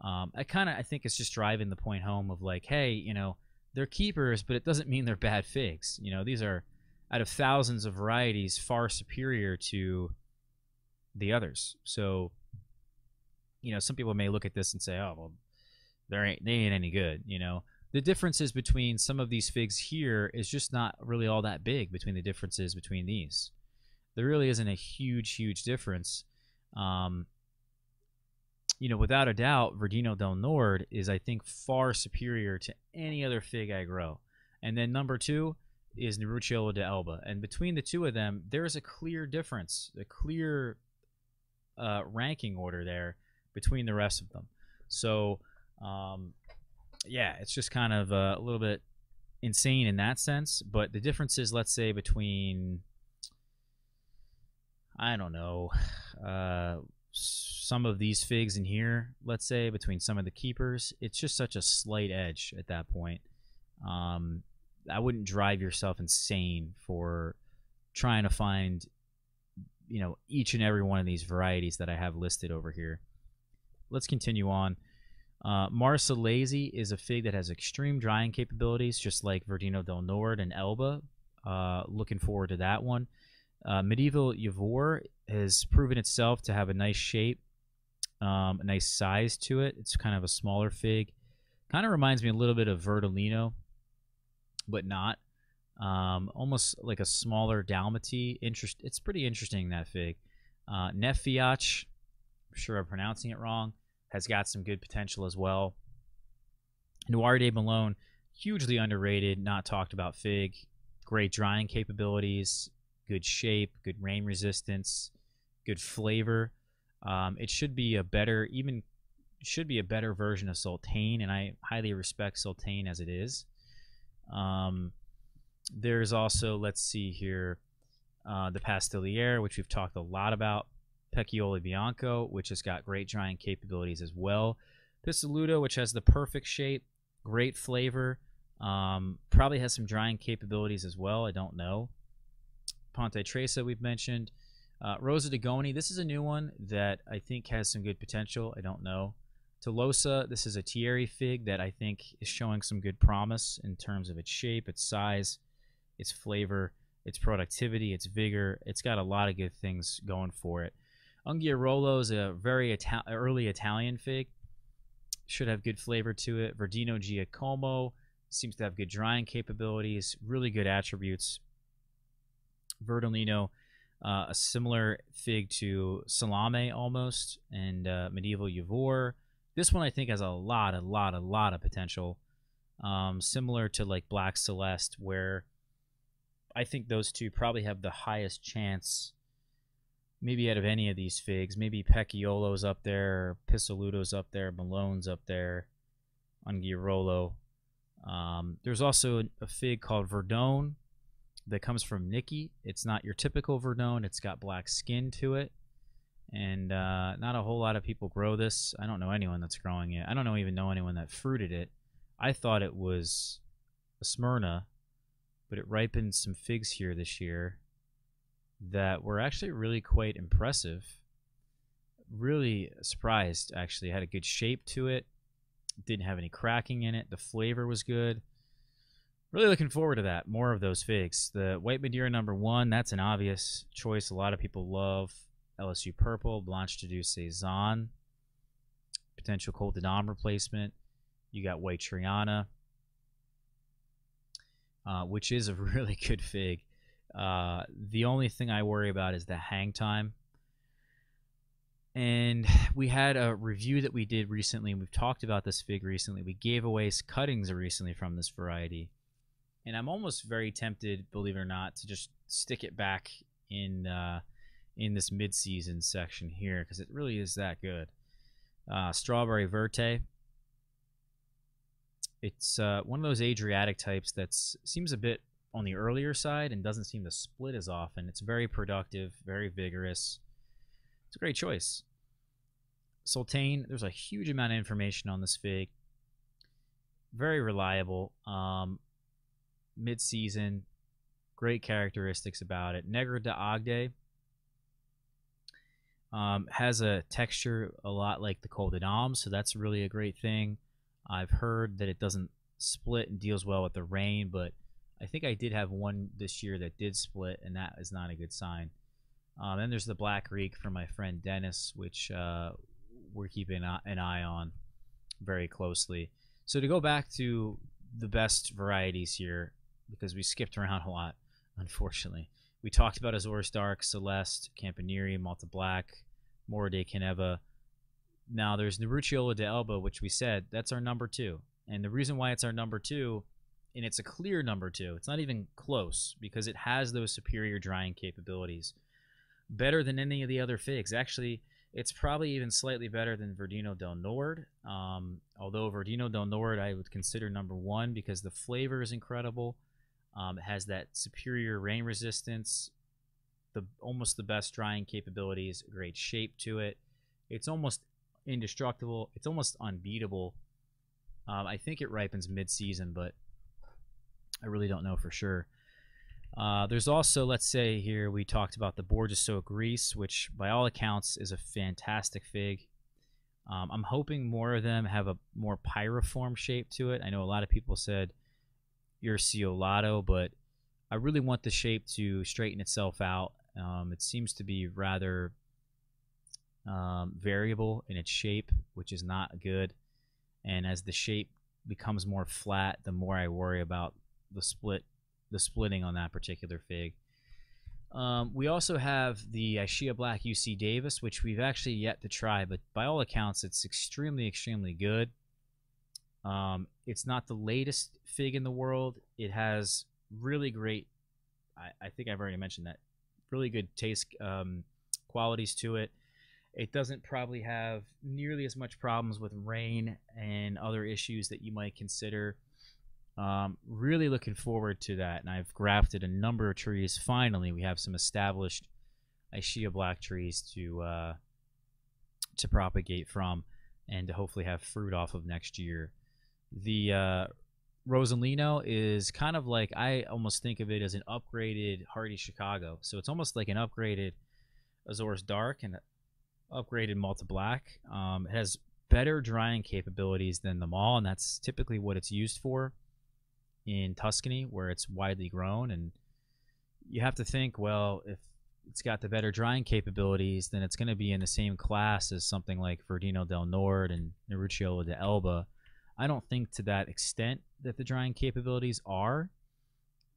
Um, I kind of I think it's just driving the point home of like, hey, you know, they're keepers, but it doesn't mean they're bad figs. You know, these are out of thousands of varieties far superior to the others. So, you know, some people may look at this and say, "Oh, well, there ain't they ain't any good." You know, the differences between some of these figs here is just not really all that big between the differences between these. There really isn't a huge, huge difference. Um, you know, without a doubt, Verdino del Nord is, I think, far superior to any other fig I grow. And then number two is Nerucciolo de Elba. And between the two of them, there's a clear difference, a clear uh, ranking order there between the rest of them. So, um, yeah, it's just kind of uh, a little bit insane in that sense. But the differences, let's say, between I don't know, uh, some of these figs in here, let's say, between some of the keepers, it's just such a slight edge at that point. Um, I wouldn't drive yourself insane for trying to find, you know, each and every one of these varieties that I have listed over here. Let's continue on. Uh, Lazy is a fig that has extreme drying capabilities, just like Verdino del Nord and Elba. Uh, looking forward to that one. Uh, Medieval Yavor has proven itself to have a nice shape, um, a nice size to it. It's kind of a smaller fig. Kind of reminds me a little bit of Verdolino, but not. Um, almost like a smaller Dalmatie. Interest. It's pretty interesting that fig. Uh, Nefiach, I'm sure I'm pronouncing it wrong, has got some good potential as well. Noir de Malone, hugely underrated, not talked about fig. Great drying capabilities, good shape, good rain resistance, good flavor. Um, it should be a better, even should be a better version of Sultane, and I highly respect Sultane as it is. Um, there's also, let's see here, uh, the Pastelliere, which we've talked a lot about. Pecchioli Bianco, which has got great drying capabilities as well. Pisaludo, which has the perfect shape, great flavor, um, probably has some drying capabilities as well. I don't know. Ponte Tresa, we've mentioned. Uh, Rosa de Goni, this is a new one that I think has some good potential. I don't know. Tolosa, this is a Thierry fig that I think is showing some good promise in terms of its shape, its size, its flavor, its productivity, its vigor. It's got a lot of good things going for it. Unghiarolo is a very Ita- early Italian fig. Should have good flavor to it. Verdino Giacomo seems to have good drying capabilities, really good attributes. Verdolino, uh, a similar fig to Salame almost, and uh, Medieval Yavor. This one I think has a lot, a lot, a lot of potential. Um, similar to like Black Celeste, where I think those two probably have the highest chance, maybe out of any of these figs. Maybe Pecchiolo's up there, Pisaludo's up there, Malone's up there, Unghiarolo. Um, there's also a fig called Verdone that comes from Nikki. It's not your typical Verdone. It's got black skin to it. And uh, not a whole lot of people grow this. I don't know anyone that's growing it. I don't know even know anyone that fruited it. I thought it was a Smyrna, but it ripened some figs here this year that were actually really quite impressive. Really surprised, actually. It had a good shape to it. Didn't have any cracking in it. The flavor was good. Really looking forward to that. More of those figs. The White Madeira number one, that's an obvious choice. A lot of people love LSU Purple, Blanche de Saison, potential Col de Dame replacement. You got White Triana, uh, which is a really good fig. Uh, the only thing I worry about is the hang time. And we had a review that we did recently, and we've talked about this fig recently. We gave away cuttings recently from this variety and I'm almost very tempted, believe it or not, to just stick it back in uh, in this mid-season section here because it really is that good. Uh, Strawberry Verte. It's uh, one of those Adriatic types that seems a bit on the earlier side and doesn't seem to split as often. It's very productive, very vigorous. It's a great choice. Sultane, there's a huge amount of information on this fig. Very reliable. Um, mid-season. Great characteristics about it. Negra de Agde. Um, has a texture a lot like the Col de Dame, so that's really a great thing. I've heard that it doesn't split and deals well with the rain, but I think I did have one this year that did split, and that is not a good sign. Um, then there's the Black Greek from my friend Dennis, which uh, we're keeping an eye on very closely. So to go back to the best varieties here, because we skipped around a lot, unfortunately. We talked about Azores Dark, Celeste, Campaniere, Malta Black, Mora de Caneva. Now there's Nerucciola Elba, which we said that's our number two. And the reason why it's our number two, and it's a clear number two, it's not even close because it has those superior drying capabilities. Better than any of the other figs. Actually, it's probably even slightly better than Verdino del Nord. Um, although Verdino del Nord I would consider number one because the flavor is incredible. Um, it has that superior rain resistance, the almost the best drying capabilities, great shape to it. It's almost indestructible. It's almost unbeatable. Um, I think it ripens mid-season, but I really don't know for sure. Uh, there's also, let's say here, we talked about the Bourjassotte Grise, which by all accounts is a fantastic fig. Um, I'm hoping more of them have a more pyriform shape to it. I know a lot of people said Urceolato, but I really want the shape to straighten itself out. Um, it seems to be rather um, variable in its shape, which is not good. And as the shape becomes more flat, the more I worry about the split, the splitting on that particular fig. Um, we also have the Ischia Black UC Davis, which we've actually yet to try, but by all accounts, it's extremely, extremely good. Um, it's not the latest fig in the world. It has really great, I, I think I've already mentioned that, really good taste um, qualities to it. It doesn't probably have nearly as much problems with rain and other issues that you might consider. Um, really looking forward to that. And I've grafted a number of trees. Finally, we have some established Ischia black trees to uh, to propagate from and to hopefully have fruit off of next year. The uh, Rosolino is kind of like I almost think of it as an upgraded Hardy Chicago. So it's almost like an upgraded Azores Dark and upgraded Malta Black. Um, it has better drying capabilities than the Mall, and that's typically what it's used for in Tuscany, where it's widely grown. And you have to think, well, if it's got the better drying capabilities, then it's going to be in the same class as something like Verdino del Nord and Nerucciola d'Elba I don't think to that extent that the drying capabilities are,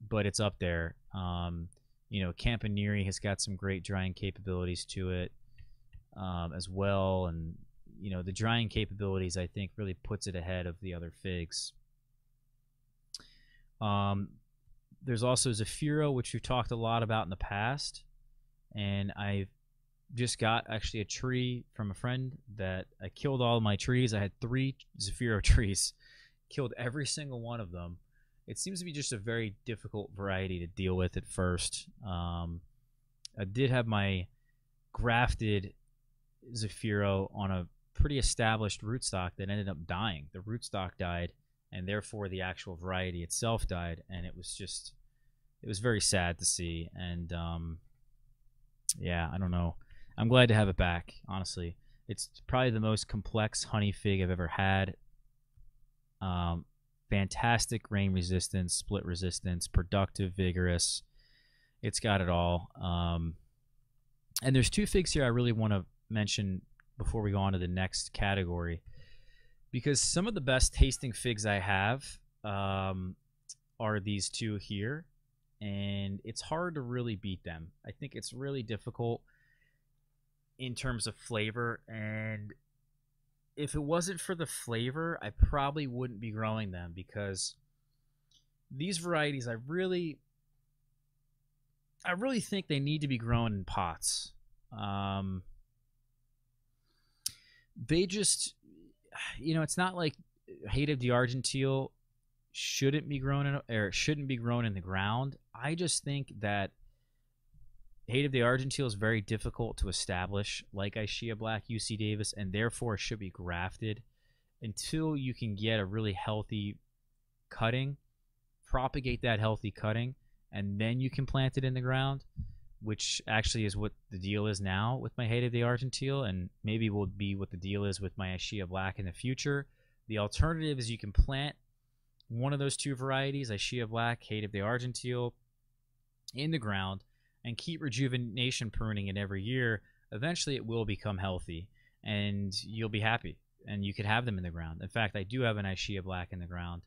but it's up there. Um, you know, Campaniere has got some great drying capabilities to it um, as well, and you know the drying capabilities I think really puts it ahead of the other figs. Um, there's also Zafiro, which we've talked a lot about in the past, and I've just got actually a tree from a friend that I killed all my trees. I had three Zafiro trees, killed every single one of them. It seems to be just a very difficult variety to deal with at first. Um, I did have my grafted Zafiro on a pretty established rootstock that ended up dying. The rootstock died, and therefore the actual variety itself died, and it was just, it was very sad to see. And um, yeah, I don't know. I'm glad to have it back. Honestly, it's probably the most complex honey fig I've ever had. Um, fantastic rain resistance, split resistance, productive, vigorous. It's got it all. Um, and there's two figs here I really want to mention before we go on to the next category, because some of the best tasting figs I have um, are these two here, and it's hard to really beat them. I think it's really difficult in terms of flavor and if it wasn't for the flavor i probably wouldn't be growing them because these varieties i really i really think they need to be grown in pots. Um, they just you know it's not like Hative de Argenteuil shouldn't be grown in or shouldn't be grown in the ground. I just think that Hative de Argenteuil is very difficult to establish, like Ischia Black, UC Davis, and therefore should be grafted until you can get a really healthy cutting, propagate that healthy cutting, and then you can plant it in the ground. which actually is what the deal is now with my Hative de Argenteuil, and maybe will be what the deal is with my Ischia Black in the future. The alternative is you can plant one of those two varieties, Ischia Black, Hative de Argenteuil, in the ground and keep rejuvenation pruning it every year. Eventually, it will become healthy, and you'll be happy, and you could have them in the ground. In fact, I do have an Ischia Black in the ground.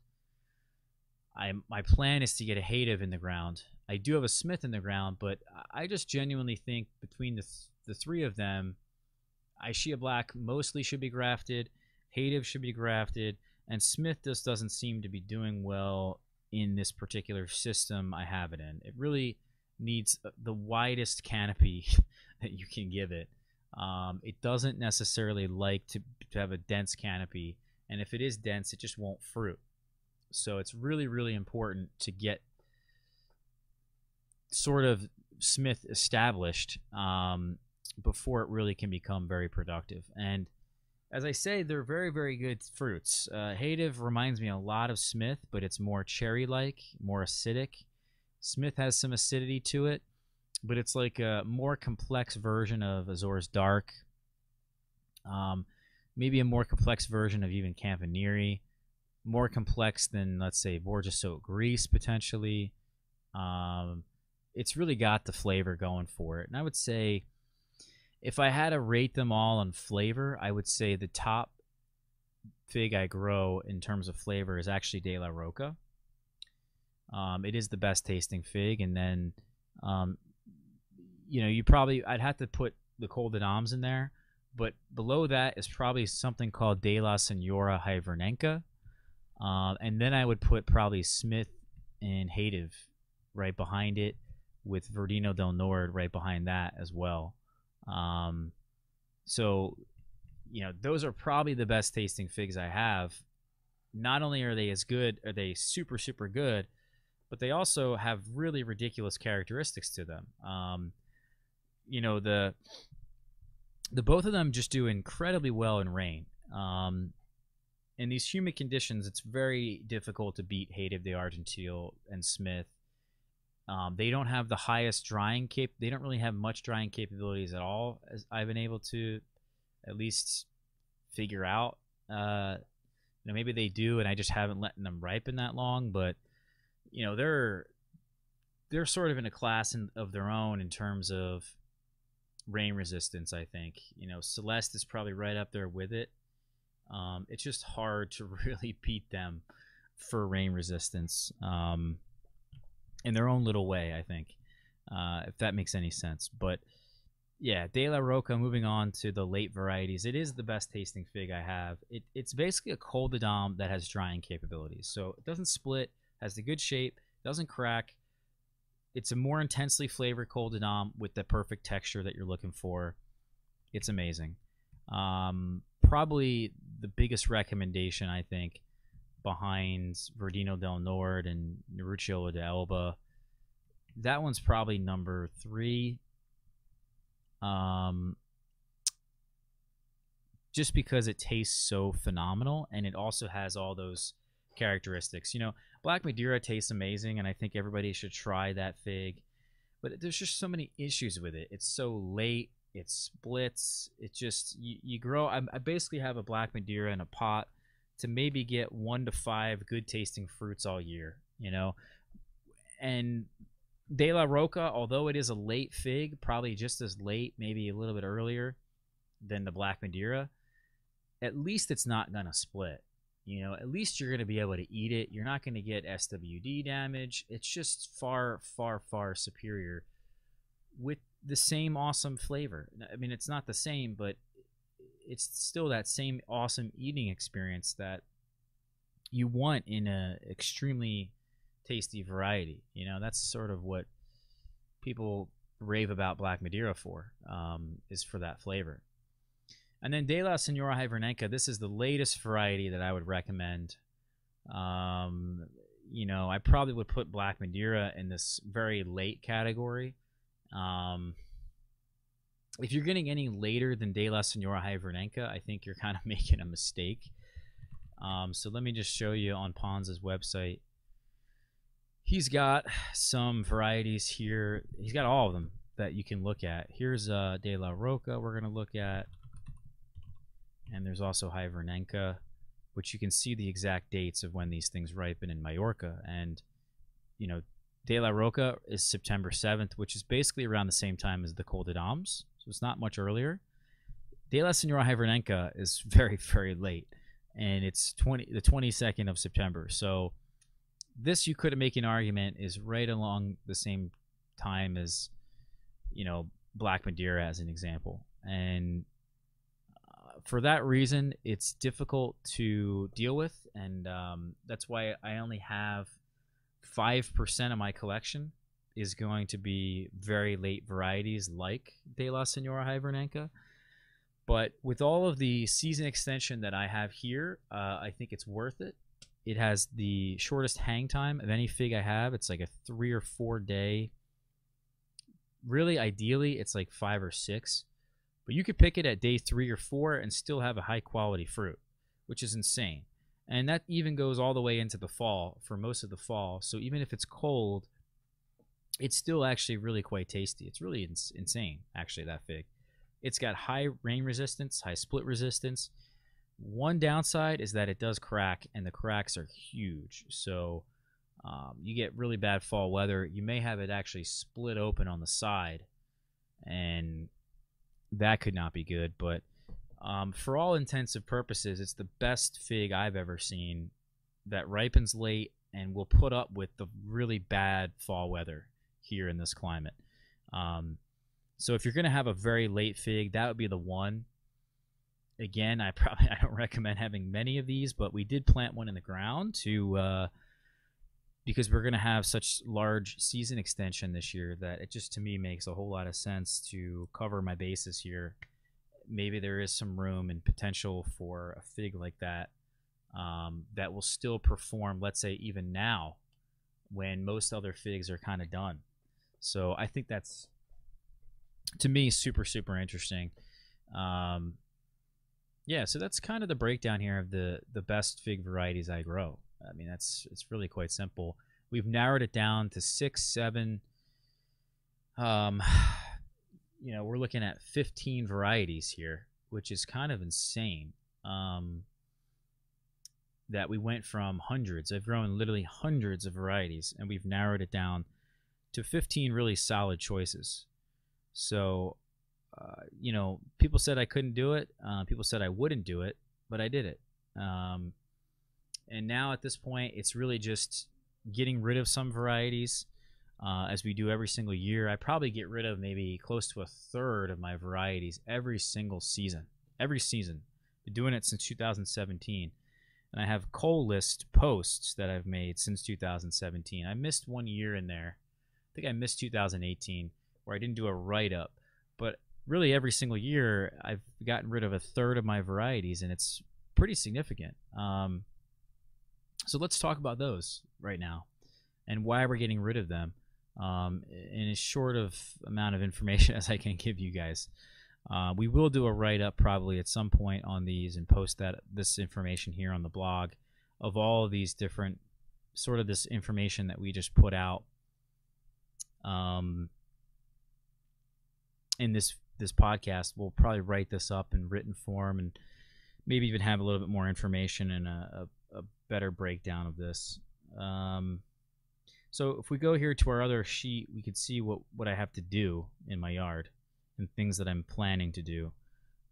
I my plan is to get a Hative in the ground. I do have a Smith in the ground, but I just genuinely think between the th- the three of them, Ischia Black mostly should be grafted, Hative should be grafted, and Smith just doesn't seem to be doing well in this particular system I have it in. It really needs uh, the widest canopy that you can give it. Um, it doesn't necessarily like to, to have a dense canopy, and if it is dense, it just won't fruit. So it's really, really important to get sort of Smith established um, before it really can become very productive. And as I say, they're very, very good fruits. Uh, Hative reminds me a lot of Smith, but it's more cherry-like, more acidic. Smith has some acidity to it, but it's like a more complex version of Azores Dark. Um, maybe a more complex version of even Campaniere. More complex than, let's say, Bourjassotte Grise, potentially. Um, it's really got the flavor going for it. And I would say if I had to rate them all on flavor, I would say the top fig I grow in terms of flavor is actually De La Roca. Um, it is the best tasting fig, and then um, you know you probably I'd have to put the Col de in there, but below that is probably something called De La Senora Hivernenka, um, and then I would put probably Smith and Hative right behind it, with Verdino del Nord right behind that as well. Um, so, you know, those are probably the best tasting figs I have. Not only are they as good, are they super, super good, but they also have really ridiculous characteristics to them. Um, you know, the the both of them just do incredibly well in rain. Um, in these humid conditions, it's very difficult to beat Hative de Argenteuil and Smith um, they don't have the highest drying cap. They don't really have much drying capabilities at all, as I've been able to at least figure out. Uh, you know, maybe they do, and I just haven't let them ripen that long. But you know, they're they're sort of in a class in, of their own in terms of rain resistance. I think you know Celeste is probably right up there with it. Um, it's just hard to really beat them for rain resistance. Um, in their own little way, I think, uh, if that makes any sense. But yeah, De La Roca, moving on to the late varieties, it is the best tasting fig I have. It, it's basically a Col de Dame that has drying capabilities. So it doesn't split, has the good shape, doesn't crack. It's a more intensely flavored Col de Dame with the perfect texture that you're looking for. It's amazing. Um, probably the biggest recommendation, I think, behind Verdino del Nord and Neruccio de Elba. That one's probably number three. Um, just because it tastes so phenomenal and it also has all those characteristics. You know, Black Madeira tastes amazing, and I think everybody should try that fig. But there's just so many issues with it. It's so late. It splits. It just you, you grow. I, I basically have a Black Madeira in a pot to maybe get one to five good tasting fruits all year, you know. And De La Roca, although it is a late fig, probably just as late, maybe a little bit earlier than the Black Madeira, at least it's not going to split. You know, at least you're going to be able to eat it. You're not going to get SWD damage. It's just far, far, far superior with the same awesome flavor. I mean, it's not the same, but it's still that same awesome eating experience that you want in a extremely tasty variety. You know, that's sort of what people rave about Black Madeira for, um, is for that flavor. And then De La Senora Hivernenka, this is the latest variety that I would recommend. Um, you know, I probably would put Black Madeira in this very late category. Um, if you're getting any later than De La Senora Hivernenka, I think you're kind of making a mistake. Um, so let me just show you on Pons' website. He's got some varieties here. He's got all of them. that you can look at. Here's uh, De La Roca we're going to look at. And there's also Hyvernenka, which you can see the exact dates of when these things ripen in Majorca. And, you know, De La Roca is September 7th, which is basically around the same time as the Col de Dames. So it's not much earlier. De La Senora Hyvernenka is very, very late. And it's 20 the 22nd of September. So this you could make an argument is right along the same time as you know Black Madeira as an example, and for that reason, it's difficult to deal with, and um, that's why I only have five percent of my collection is going to be very late varieties like De La Senora Hyvernenka. But with all of the season extension that I have here, uh, I think it's worth it. It has the shortest hang time of any fig I have. It's like a three or four day. Really, ideally, it's like five or six. But you could pick it at day three or four and still have a high quality fruit, which is insane. And that even goes all the way into the fall for most of the fall. So even if it's cold, it's still actually really quite tasty. It's really ins- insane, actually, that fig. It's got high rain resistance, high split resistance. One downside is that it does crack, and the cracks are huge. So um, you get really bad fall weather. You may have it actually split open on the side, and that could not be good. But um, for all intensive purposes, it's the best fig I've ever seen that ripens late and will put up with the really bad fall weather here in this climate. Um, so if you're going to have a very late fig, that would be the one again, I probably I don't recommend having many of these, but we did plant one in the ground to uh, because we're going to have such large season extension this year that it just to me makes a whole lot of sense to cover my bases here. Maybe there is some room and potential for a fig like that um, that will still perform. Let's say even now, when most other figs are kind of done. So I think that's to me super super interesting. Um, yeah, so that's kind of the breakdown here of the the best fig varieties I grow. I mean, that's it's really quite simple. We've narrowed it down to six, seven. Um, you know, we're looking at 15 varieties here, which is kind of insane. Um, that we went from hundreds. I've grown literally hundreds of varieties, and we've narrowed it down to 15 really solid choices. So uh, you know, people said I couldn't do it. Uh, people said I wouldn't do it, but I did it. Um, and now at this point, it's really just getting rid of some varieties, uh, as we do every single year. I probably get rid of maybe close to a third of my varieties every single season. Every season, been doing it since 2017, and I have coal list posts that I've made since 2017. I missed one year in there. I think I missed 2018 where I didn't do a write up, but really every single year I've gotten rid of a third of my varieties, and it's pretty significant. Um, so let's talk about those right now and why we're getting rid of them um, in as short of amount of information as I can give you guys. Uh, we will do a write up probably at some point on these and post that this information here on the blog of all of these different sort of this information that we just put out um, in this this podcast, we'll probably write this up in written form and maybe even have a little bit more information and a, a, a better breakdown of this. Um, so if we go here to our other sheet, we can see what, what I have to do in my yard and things that I'm planning to do.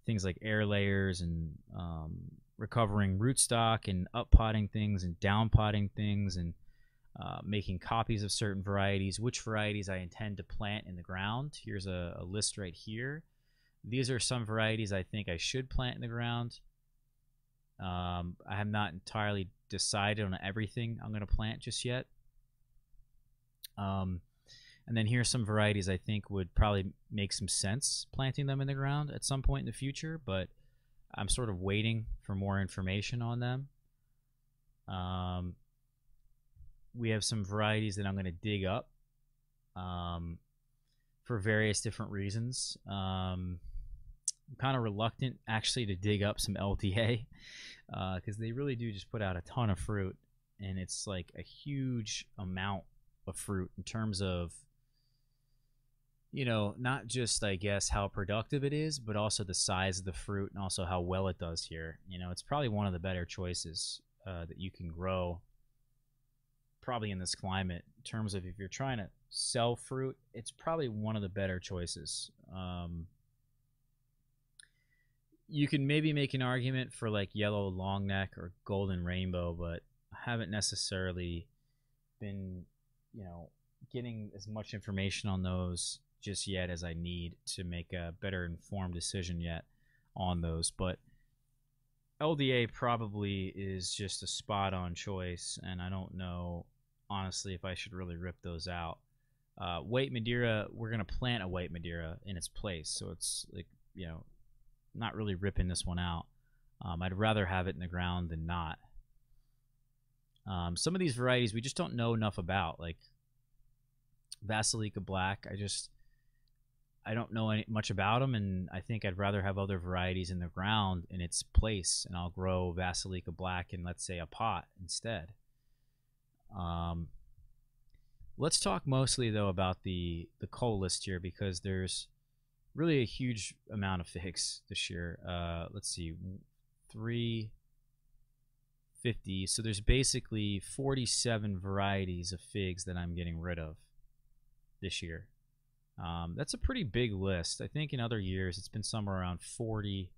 Things like air layers and um, recovering rootstock and up potting things and down potting things and uh, making copies of certain varieties, which varieties I intend to plant in the ground. Here's a, a, list right here. These are some varieties I think I should plant in the ground. Um, I have not entirely decided on everything I'm going to plant just yet. Um, and then here's some varieties I think would probably make some sense planting them in the ground at some point in the future, but I'm sort of waiting for more information on them. Um, we have some varieties that I'm going to dig up um, for various different reasons. Um, Kind of reluctant actually to dig up some LDA because uh, they really do just put out a ton of fruit, and it's like a huge amount of fruit in terms of you know, not just I guess how productive it is, but also the size of the fruit and also how well it does here. You know, it's probably one of the better choices uh, that you can grow, probably in this climate. In terms of if you're trying to sell fruit, it's probably one of the better choices. Um, you can maybe make an argument for like yellow long neck or golden rainbow, but I haven't necessarily been, you know, getting as much information on those just yet as I need to make a better informed decision yet on those. But LDA probably is just a spot on choice, and I don't know honestly if I should really rip those out. Uh, white Madeira, we're gonna plant a white Madeira in its place, so it's like you know, not really ripping this one out. Um, I'd rather have it in the ground than not. Um, some of these varieties we just don't know enough about, like Vasilika Black. I just I don't know any, much about them, and I think I'd rather have other varieties in the ground in its place, and I'll grow Vasilika Black in, let's say, a pot instead. Um, let's talk mostly though about the the cull list here because there's really a huge amount of figs this year. Uh, let's see, three fifty. So there's basically 47 varieties of figs that I'm getting rid of this year. Um, that's a pretty big list. I think in other years it's been somewhere around 40,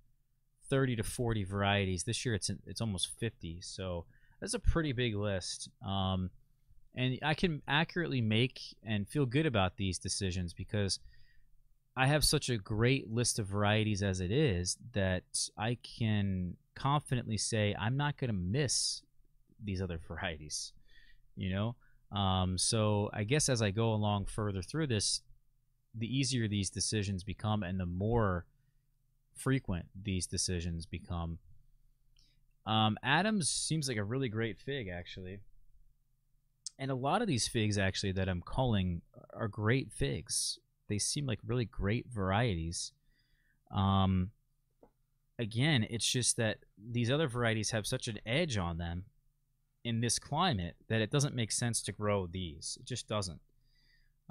30 to 40 varieties. This year it's it's almost 50. So that's a pretty big list. Um, and I can accurately make and feel good about these decisions because I have such a great list of varieties as it is that I can confidently say I'm not going to miss these other varieties. You know, um, so I guess as I go along further through this, the easier these decisions become and the more frequent these decisions become. Um, Adams seems like a really great fig, actually. And a lot of these figs, actually, that I'm culling are great figs. They seem like really great varieties. Um, again, it's just that these other varieties have such an edge on them in this climate that it doesn't make sense to grow these. It just doesn't.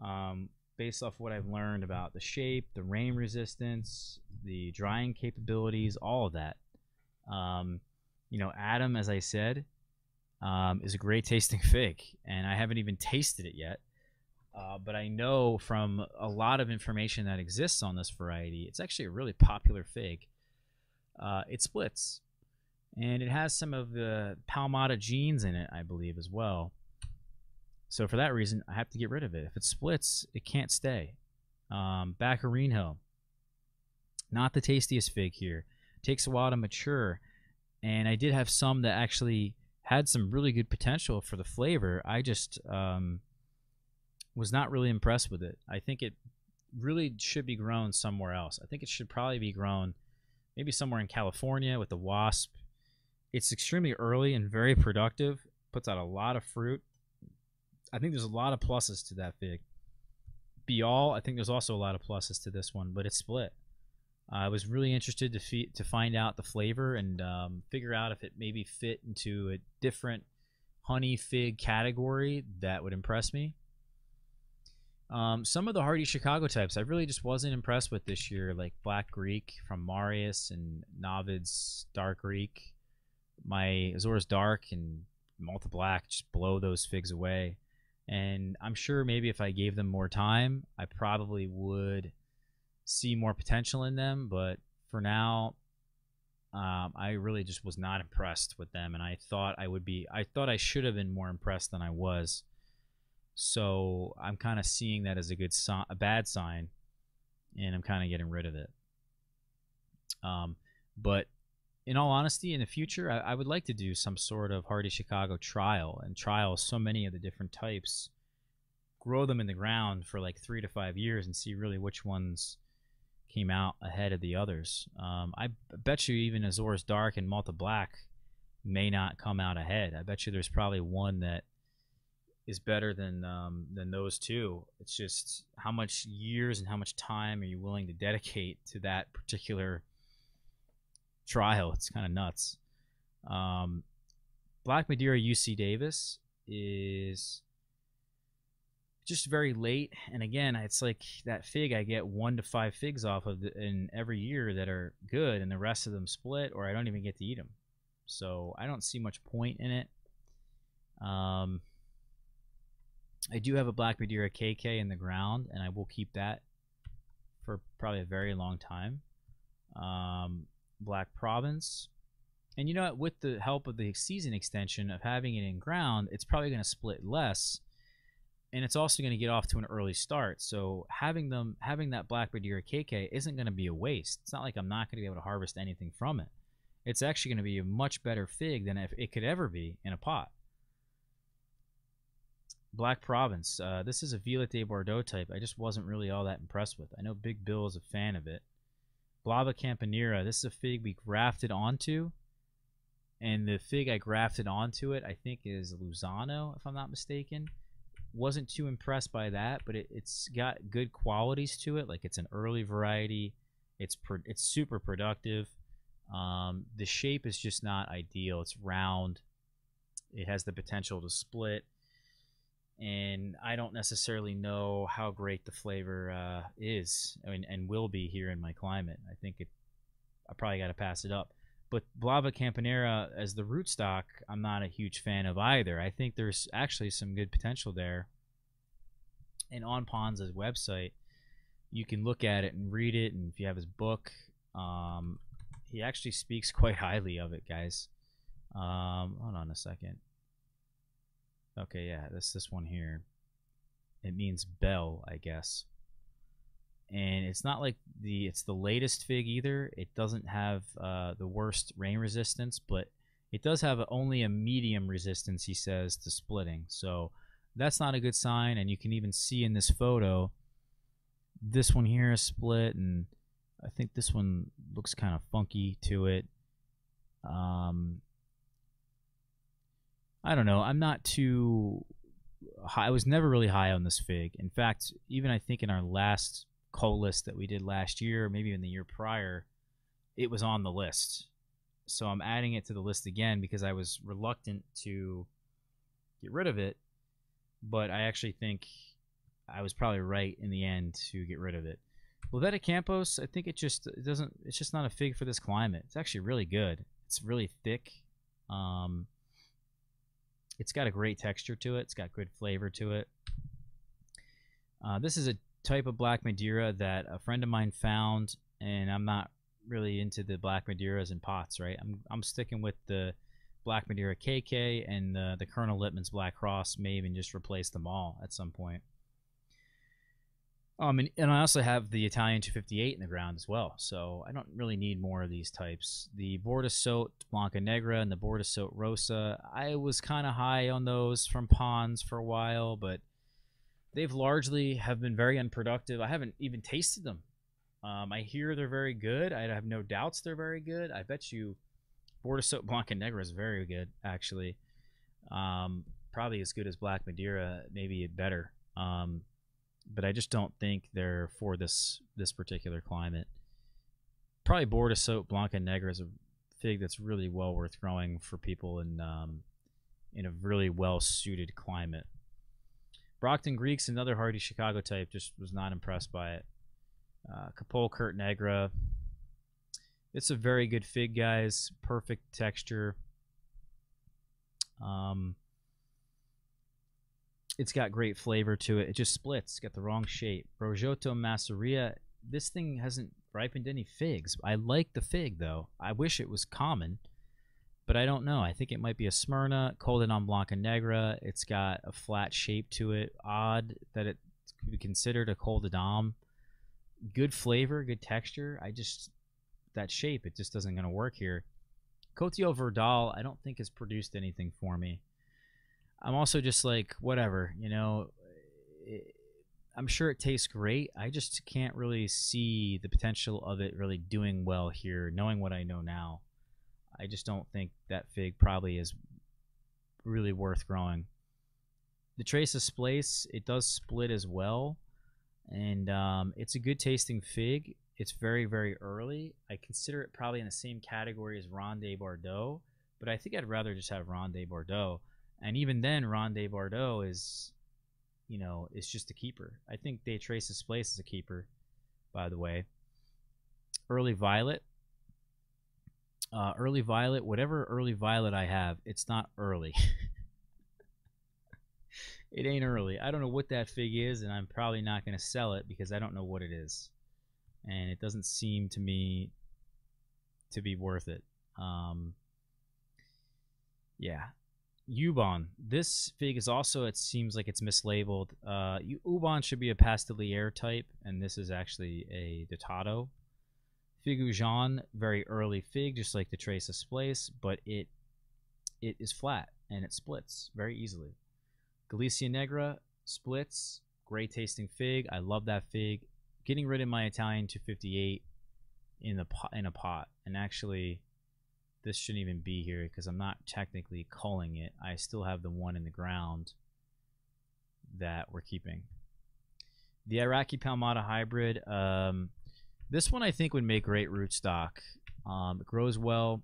Um, based off what I've learned about the shape, the rain resistance, the drying capabilities, all of that. Um, you know, Adam, as I said, um, is a great tasting fig, and I haven't even tasted it yet. Uh, but I know from a lot of information that exists on this variety, it's actually a really popular fig. Uh, it splits, and it has some of the Palmata genes in it, I believe, as well. So for that reason, I have to get rid of it. If it splits, it can't stay. Um, Baccarino, not the tastiest fig here. Takes a while to mature, and I did have some that actually had some really good potential for the flavor. I just um, was not really impressed with it. I think it really should be grown somewhere else. I think it should probably be grown maybe somewhere in California with the wasp. It's extremely early and very productive. Puts out a lot of fruit. I think there's a lot of pluses to that fig. Bial, I think there's also a lot of pluses to this one, but it's split. I was really interested to to find out the flavor and um, figure out if it maybe fit into a different honey fig category that would impress me. Um, some of the hardy Chicago types I really just wasn't impressed with this year, like Black Greek from Marius and Navid's Dark Greek. My Azores Dark and Malta Black just blow those figs away. And I'm sure maybe if I gave them more time, I probably would see more potential in them. But for now, um, I really just was not impressed with them, and I thought I would be. I thought I should have been more impressed than I was. So I'm kind of seeing that as a good sign, a bad sign, and I'm kind of getting rid of it. Um, but in all honesty, in the future, I, I, would like to do some sort of Hardy Chicago trial and trial so many of the different types, grow them in the ground for like three to five years and see really which ones came out ahead of the others. Um, I bet you even Azores Dark and Malta Black may not come out ahead. I bet you there's probably one that is better than um, than those two. It's just how much years and how much time are you willing to dedicate to that particular trial. It's kind of nuts. Um, Black Madeira UC Davis is just very late. And again, it's like that fig. I get one to five figs off of the, in every year that are good, and the rest of them split, or I don't even get to eat them. So I don't see much point in it. Um, I do have a Black Madeira KK in the ground, and I will keep that for probably a very long time. Um, Black Province. And you know what? With the help of the season extension of having it in ground, it's probably going to split less. And it's also going to get off to an early start. So having them having that Black Madeira KK isn't going to be a waste. It's not like I'm not going to be able to harvest anything from it. It's actually going to be a much better fig than if it could ever be in a pot. Black Province. Uh, this is a Violet de Bordeaux type. I just wasn't really all that impressed with. I know Big Bill is a fan of it. Blava Campanera. This is a fig we grafted onto. And the fig I grafted onto it, I think, is Luzano, if I'm not mistaken. Wasn't too impressed by that, but it, it's got good qualities to it. Like it's an early variety. It's pro- it's super productive. Um, the shape is just not ideal. It's round. It has the potential to split and I don't necessarily know how great the flavor uh, is and, and will be here in my climate. I think it, I probably got to pass it up. But Blava Campanera as the rootstock, I'm not a huge fan of either. I think there's actually some good potential there. And on Pons' website, you can look at it and read it. And if you have his book, um, he actually speaks quite highly of it, guys. Um, hold on a second. Okay, yeah, this this one here. It means bell, I guess. And it's not like the it's the latest fig either. It doesn't have uh, the worst rain resistance, but it does have only a medium resistance, he says, to splitting. So that's not a good sign. And you can even see in this photo, this one here is split, and I think this one looks kind of funky to it. Um, I don't know. I'm not too high. I was never really high on this fig. In fact, even I think in our last call list that we did last year, maybe in the year prior, it was on the list. So I'm adding it to the list again because I was reluctant to get rid of it, but I actually think I was probably right in the end to get rid of it. Lovetta Campos, I think it just it doesn't. It's just not a fig for this climate. It's actually really good. It's really thick. Um, it's got a great texture to it. It's got good flavor to it. Uh, this is a type of black Madeira that a friend of mine found, and I'm not really into the black Madeiras in pots, right? I'm, I'm sticking with the black Madeira KK and the, the Colonel Littman's Black Cross may even just replace them all at some point. Um, and, and I also have the Italian 258 in the ground as well, so I don't really need more of these types. The Bordeaux Blanca Negra and the Bordeaux Rosa, I was kind of high on those from Pons for a while, but they've largely have been very unproductive. I haven't even tasted them. Um, I hear they're very good. I have no doubts they're very good. I bet you Bordeaux Blanca Negra is very good, actually. Um, probably as good as Black Madeira, maybe better. Um, but I just don't think they're for this this particular climate. Probably Bordeaux Blanca Negra is a fig that's really well worth growing for people in um, in a really well suited climate. Brockton Greeks, another hardy Chicago type, just was not impressed by it. Uh, Capole Kurt Negra. It's a very good fig, guys. Perfect texture. Um, it's got great flavor to it. It just splits. It's got the wrong shape. Brogiotto Masseria. This thing hasn't ripened any figs. I like the fig though. I wish it was common, but I don't know. I think it might be a Smyrna Col de Nom Blanca Negra. It's got a flat shape to it. Odd that it could be considered a Col de Dom. Good flavor, good texture. I just that shape. It just doesn't going to work here. Cotillon Verdal, I don't think has produced anything for me. I'm also just like whatever, you know. It, I'm sure it tastes great. I just can't really see the potential of it really doing well here, knowing what I know now. I just don't think that fig probably is really worth growing. The Trace's Place, it does split as well, and um, it's a good tasting fig. It's very, very early. I consider it probably in the same category as Ronde Bordeaux, but I think I'd rather just have Ronde Bordeaux. And even then, Ronde Bordeaux is you know, is just a keeper. I think they trace Trace's Place as a keeper, by the way. Early Violet. Uh, early Violet, whatever early Violet I have, it's not early. it ain't early. I don't know what that fig is, and I'm probably not going to sell it because I don't know what it is. And it doesn't seem to me to be worth it. Um, yeah, Ubon. This fig is also, it seems like it's mislabeled. Uh, Ubon should be a Pastelier type, and this is actually a Dotado. Figujan, very early fig, just like the Trace's Place, but it it is flat and it splits very easily. Galicia Negra splits, great tasting fig. I love that fig. Getting rid of my Italian 258 in the pot, in a pot, and actually this shouldn't even be here because I'm not technically culling it. I still have the one in the ground that we're keeping. The Iraqi Palmata hybrid. Um, this one I think would make great rootstock. Um, it grows well.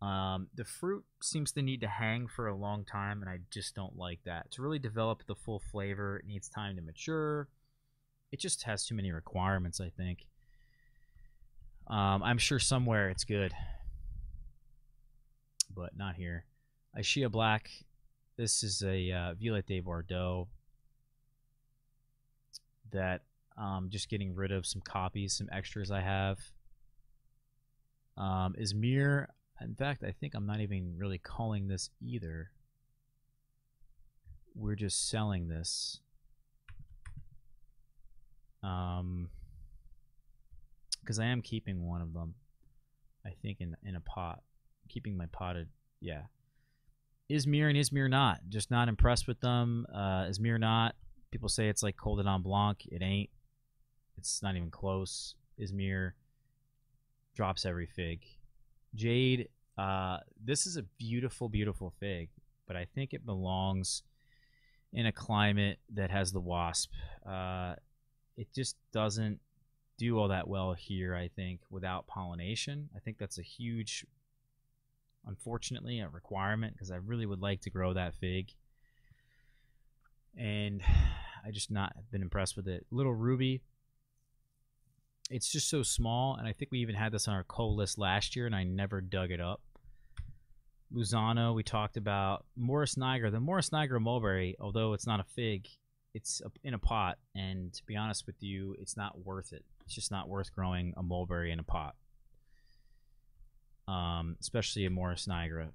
Um, the fruit seems to need to hang for a long time, and I just don't like that. To really develop the full flavor, it needs time to mature. It just has too many requirements, I think. Um, I'm sure somewhere it's good but not here. Ischia Black. This is a uh, Violet de Bordeaux that um, just getting rid of some copies, some extras I have. Um, Izmir. In fact, I think I'm not even really calling this either. We're just selling this. Um, because I am keeping one of them. I think in in a pot keeping my potted. Yeah. Izmir and Izmir not. Just not impressed with them. Uh, Izmir not. People say it's like Col Dent Blanc. It ain't. It's not even close. Izmir drops every fig. Jade. Uh, this is a beautiful, beautiful fig, but I think it belongs in a climate that has the wasp. Uh, it just doesn't do all that well here, I think, without pollination. I think that's a huge unfortunately, a requirement because I really would like to grow that fig. And I just not been impressed with it. Little Ruby, it's just so small, and I think we even had this on our coal list last year, and I never dug it up. Luzano, we talked about Morus nigra. The Morus nigra mulberry, although it's not a fig, it's in a pot, and to be honest with you, it's not worth it. It's just not worth growing a mulberry in a pot um, especially a Morus nigra.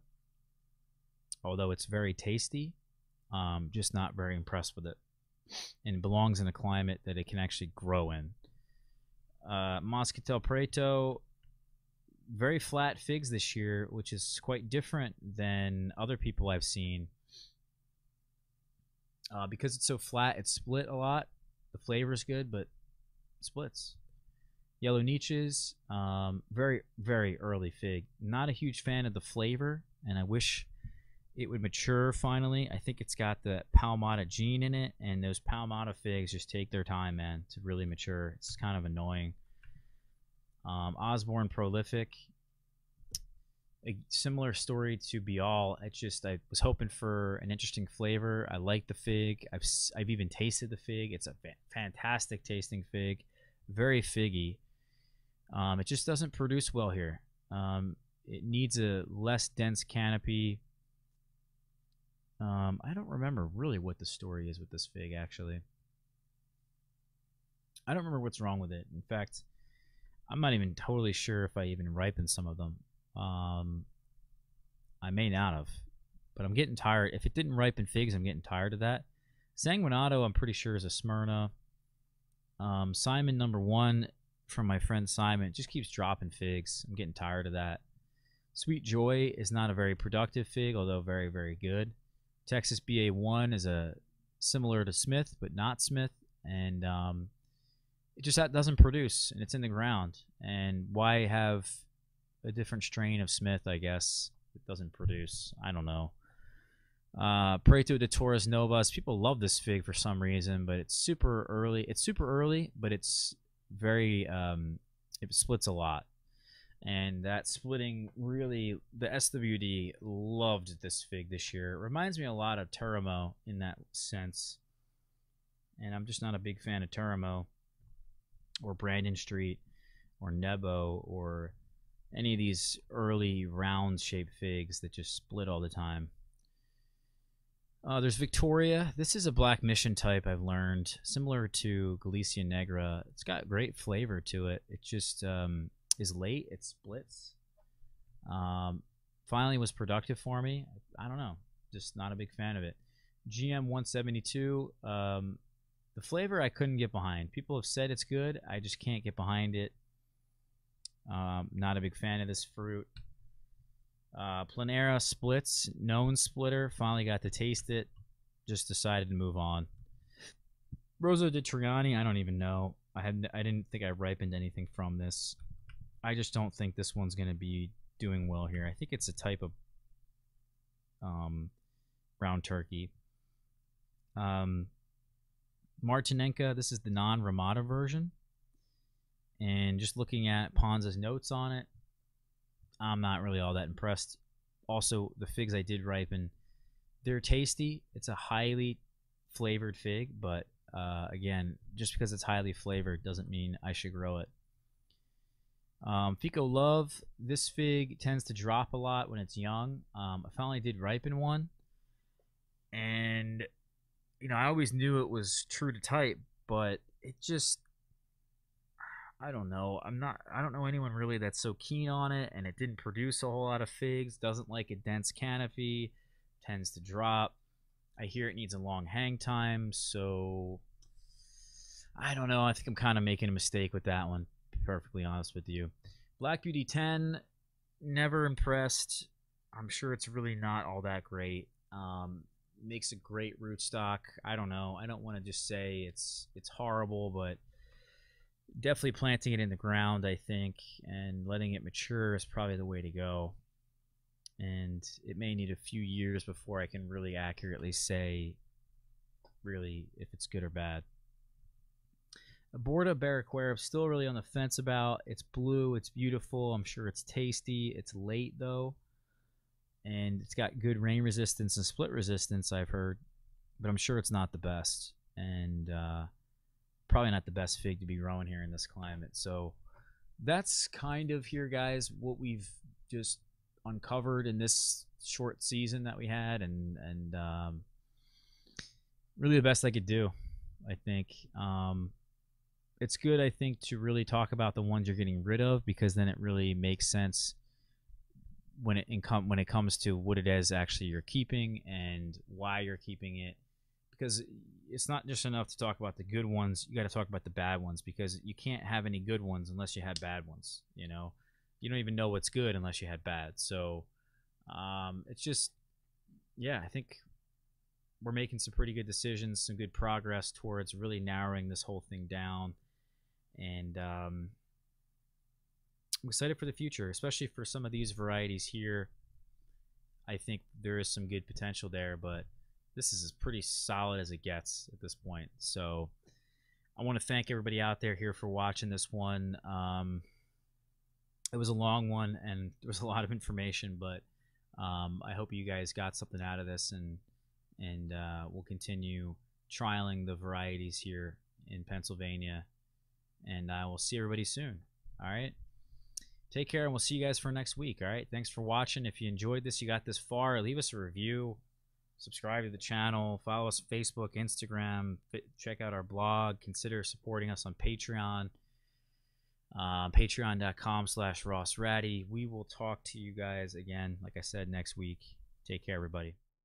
Although it's very tasty, um, just not very impressed with it. And it belongs in a climate that it can actually grow in. Uh, Moscatel Preto, very flat figs this year, which is quite different than other people I've seen. Uh, because it's so flat, it's split a lot. The flavor is good, but splits. Yellow Niches, um, very, very early fig. Not a huge fan of the flavor, and I wish it would mature finally. I think it's got the Palmata gene in it, and those Palmata figs just take their time, man, to really mature. It's kind of annoying. Um, Osborne Prolific, a similar story to Bial. It's just I was hoping for an interesting flavor. I like the fig. I've I've even tasted the fig. It's a fa fantastic tasting fig, very figgy. Um, it just doesn't produce well here. Um, it needs a less dense canopy. Um, I don't remember really what the story is with this fig, actually. I don't remember what's wrong with it. In fact, I'm not even totally sure if I even ripened some of them. Um, I may not have, but I'm getting tired. If it didn't ripen figs, I'm getting tired of that. Sanguinato, I'm pretty sure is a Smyrna. Um, Simon number one from my friend Simon. Just keeps dropping figs. I'm getting tired of that. Sweet Joy is not a very productive fig, although very, very good. Texas BA1 is a similar to Smith, but not Smith, and um, it just doesn't produce, and it's in the ground. And why have a different strain of Smith? I guess it doesn't produce. I don't know. Uh, Preto de Torres Novas. People love this fig for some reason, but it's super early. It's super early, but it's very um, it splits a lot. And that splitting really, the SWD loved this fig this year. It reminds me a lot of Turamo in that sense. And I'm just not a big fan of Turamo or Brandon Street or Nebo or any of these early round shaped figs that just split all the time. Uh, there's Victoria. This is a black mission type I've learned, similar to Galicia Negra. It's got great flavor to it. It just um, is late. It splits. Um, finally was productive for me. I don't know. Just not a big fan of it. GM 172. Um, the flavor I couldn't get behind. People have said it's good. I just can't get behind it. Um, not a big fan of this fruit. Uh, Planera splits, known splitter. Finally got to taste it. Just decided to move on. Rosa di Trigani, I don't even know. I had I didn't think I ripened anything from this. I just don't think this one's gonna be doing well here. I think it's a type of um, brown turkey. Um, Martinenca, this is the non-Ramada version. And just looking at Pons' notes on it, I'm not really all that impressed. Also, the figs I did ripen, they're tasty. It's a highly flavored fig, but uh, again, just because it's highly flavored doesn't mean I should grow it. Um, Fico Love, this fig tends to drop a lot when it's young. Um, I finally did ripen one, and you know I always knew it was true to type, but it just I don't know. I'm not. I don't know anyone really that's so keen on it, and it didn't produce a whole lot of figs. Doesn't like a dense canopy. Tends to drop. I hear it needs a long hang time, so I don't know. I think I'm kind of making a mistake with that one. Perfectly honest with you, Black Beauty 10, never impressed. I'm sure it's really not all that great. Um, makes a great rootstock. I don't know. I don't want to just say it's it's horrible, but definitely planting it in the ground, I think, and letting it mature is probably the way to go. And it may need a few years before I can really accurately say, really, if it's good or bad. Aborta Barraquera, I'm still really on the fence about. It's blue, it's beautiful. I'm sure it's tasty. It's late though, and it's got good rain resistance and split resistance. I've heard, but I'm sure it's not the best. And uh, probably not the best fig to be growing here in this climate. So that's kind of here, guys, what we've just uncovered in this short season that we had, and and um, really the best I could do. I think um, it's good. I think to really talk about the ones you're getting rid of because then it really makes sense when it income when it comes to what it is actually you're keeping and why you're keeping it because it's not just enough to talk about the good ones. You got to talk about the bad ones because you can't have any good ones unless you had bad ones. You know, you don't even know what's good unless you had bad. So um, it's just, yeah, I think we're making some pretty good decisions, some good progress towards really narrowing this whole thing down, and um, I'm excited for the future, especially for some of these varieties here. I think there is some good potential there, but this is as pretty solid as it gets at this point. So I want to thank everybody out there here for watching this one. Um, it was a long one and there was a lot of information, but um, I hope you guys got something out of this and and uh, we'll continue trialing the varieties here in Pennsylvania. And I will see everybody soon. All right. Take care, and we'll see you guys for next week. All right. Thanks for watching. If you enjoyed this, you got this far, leave us a review subscribe to the channel, follow us on Facebook, Instagram, check out our blog, consider supporting us on Patreon. Uh, Patreon.com slash Ross Raddi. We will talk to you guys again, like I said, next week. Take care, everybody.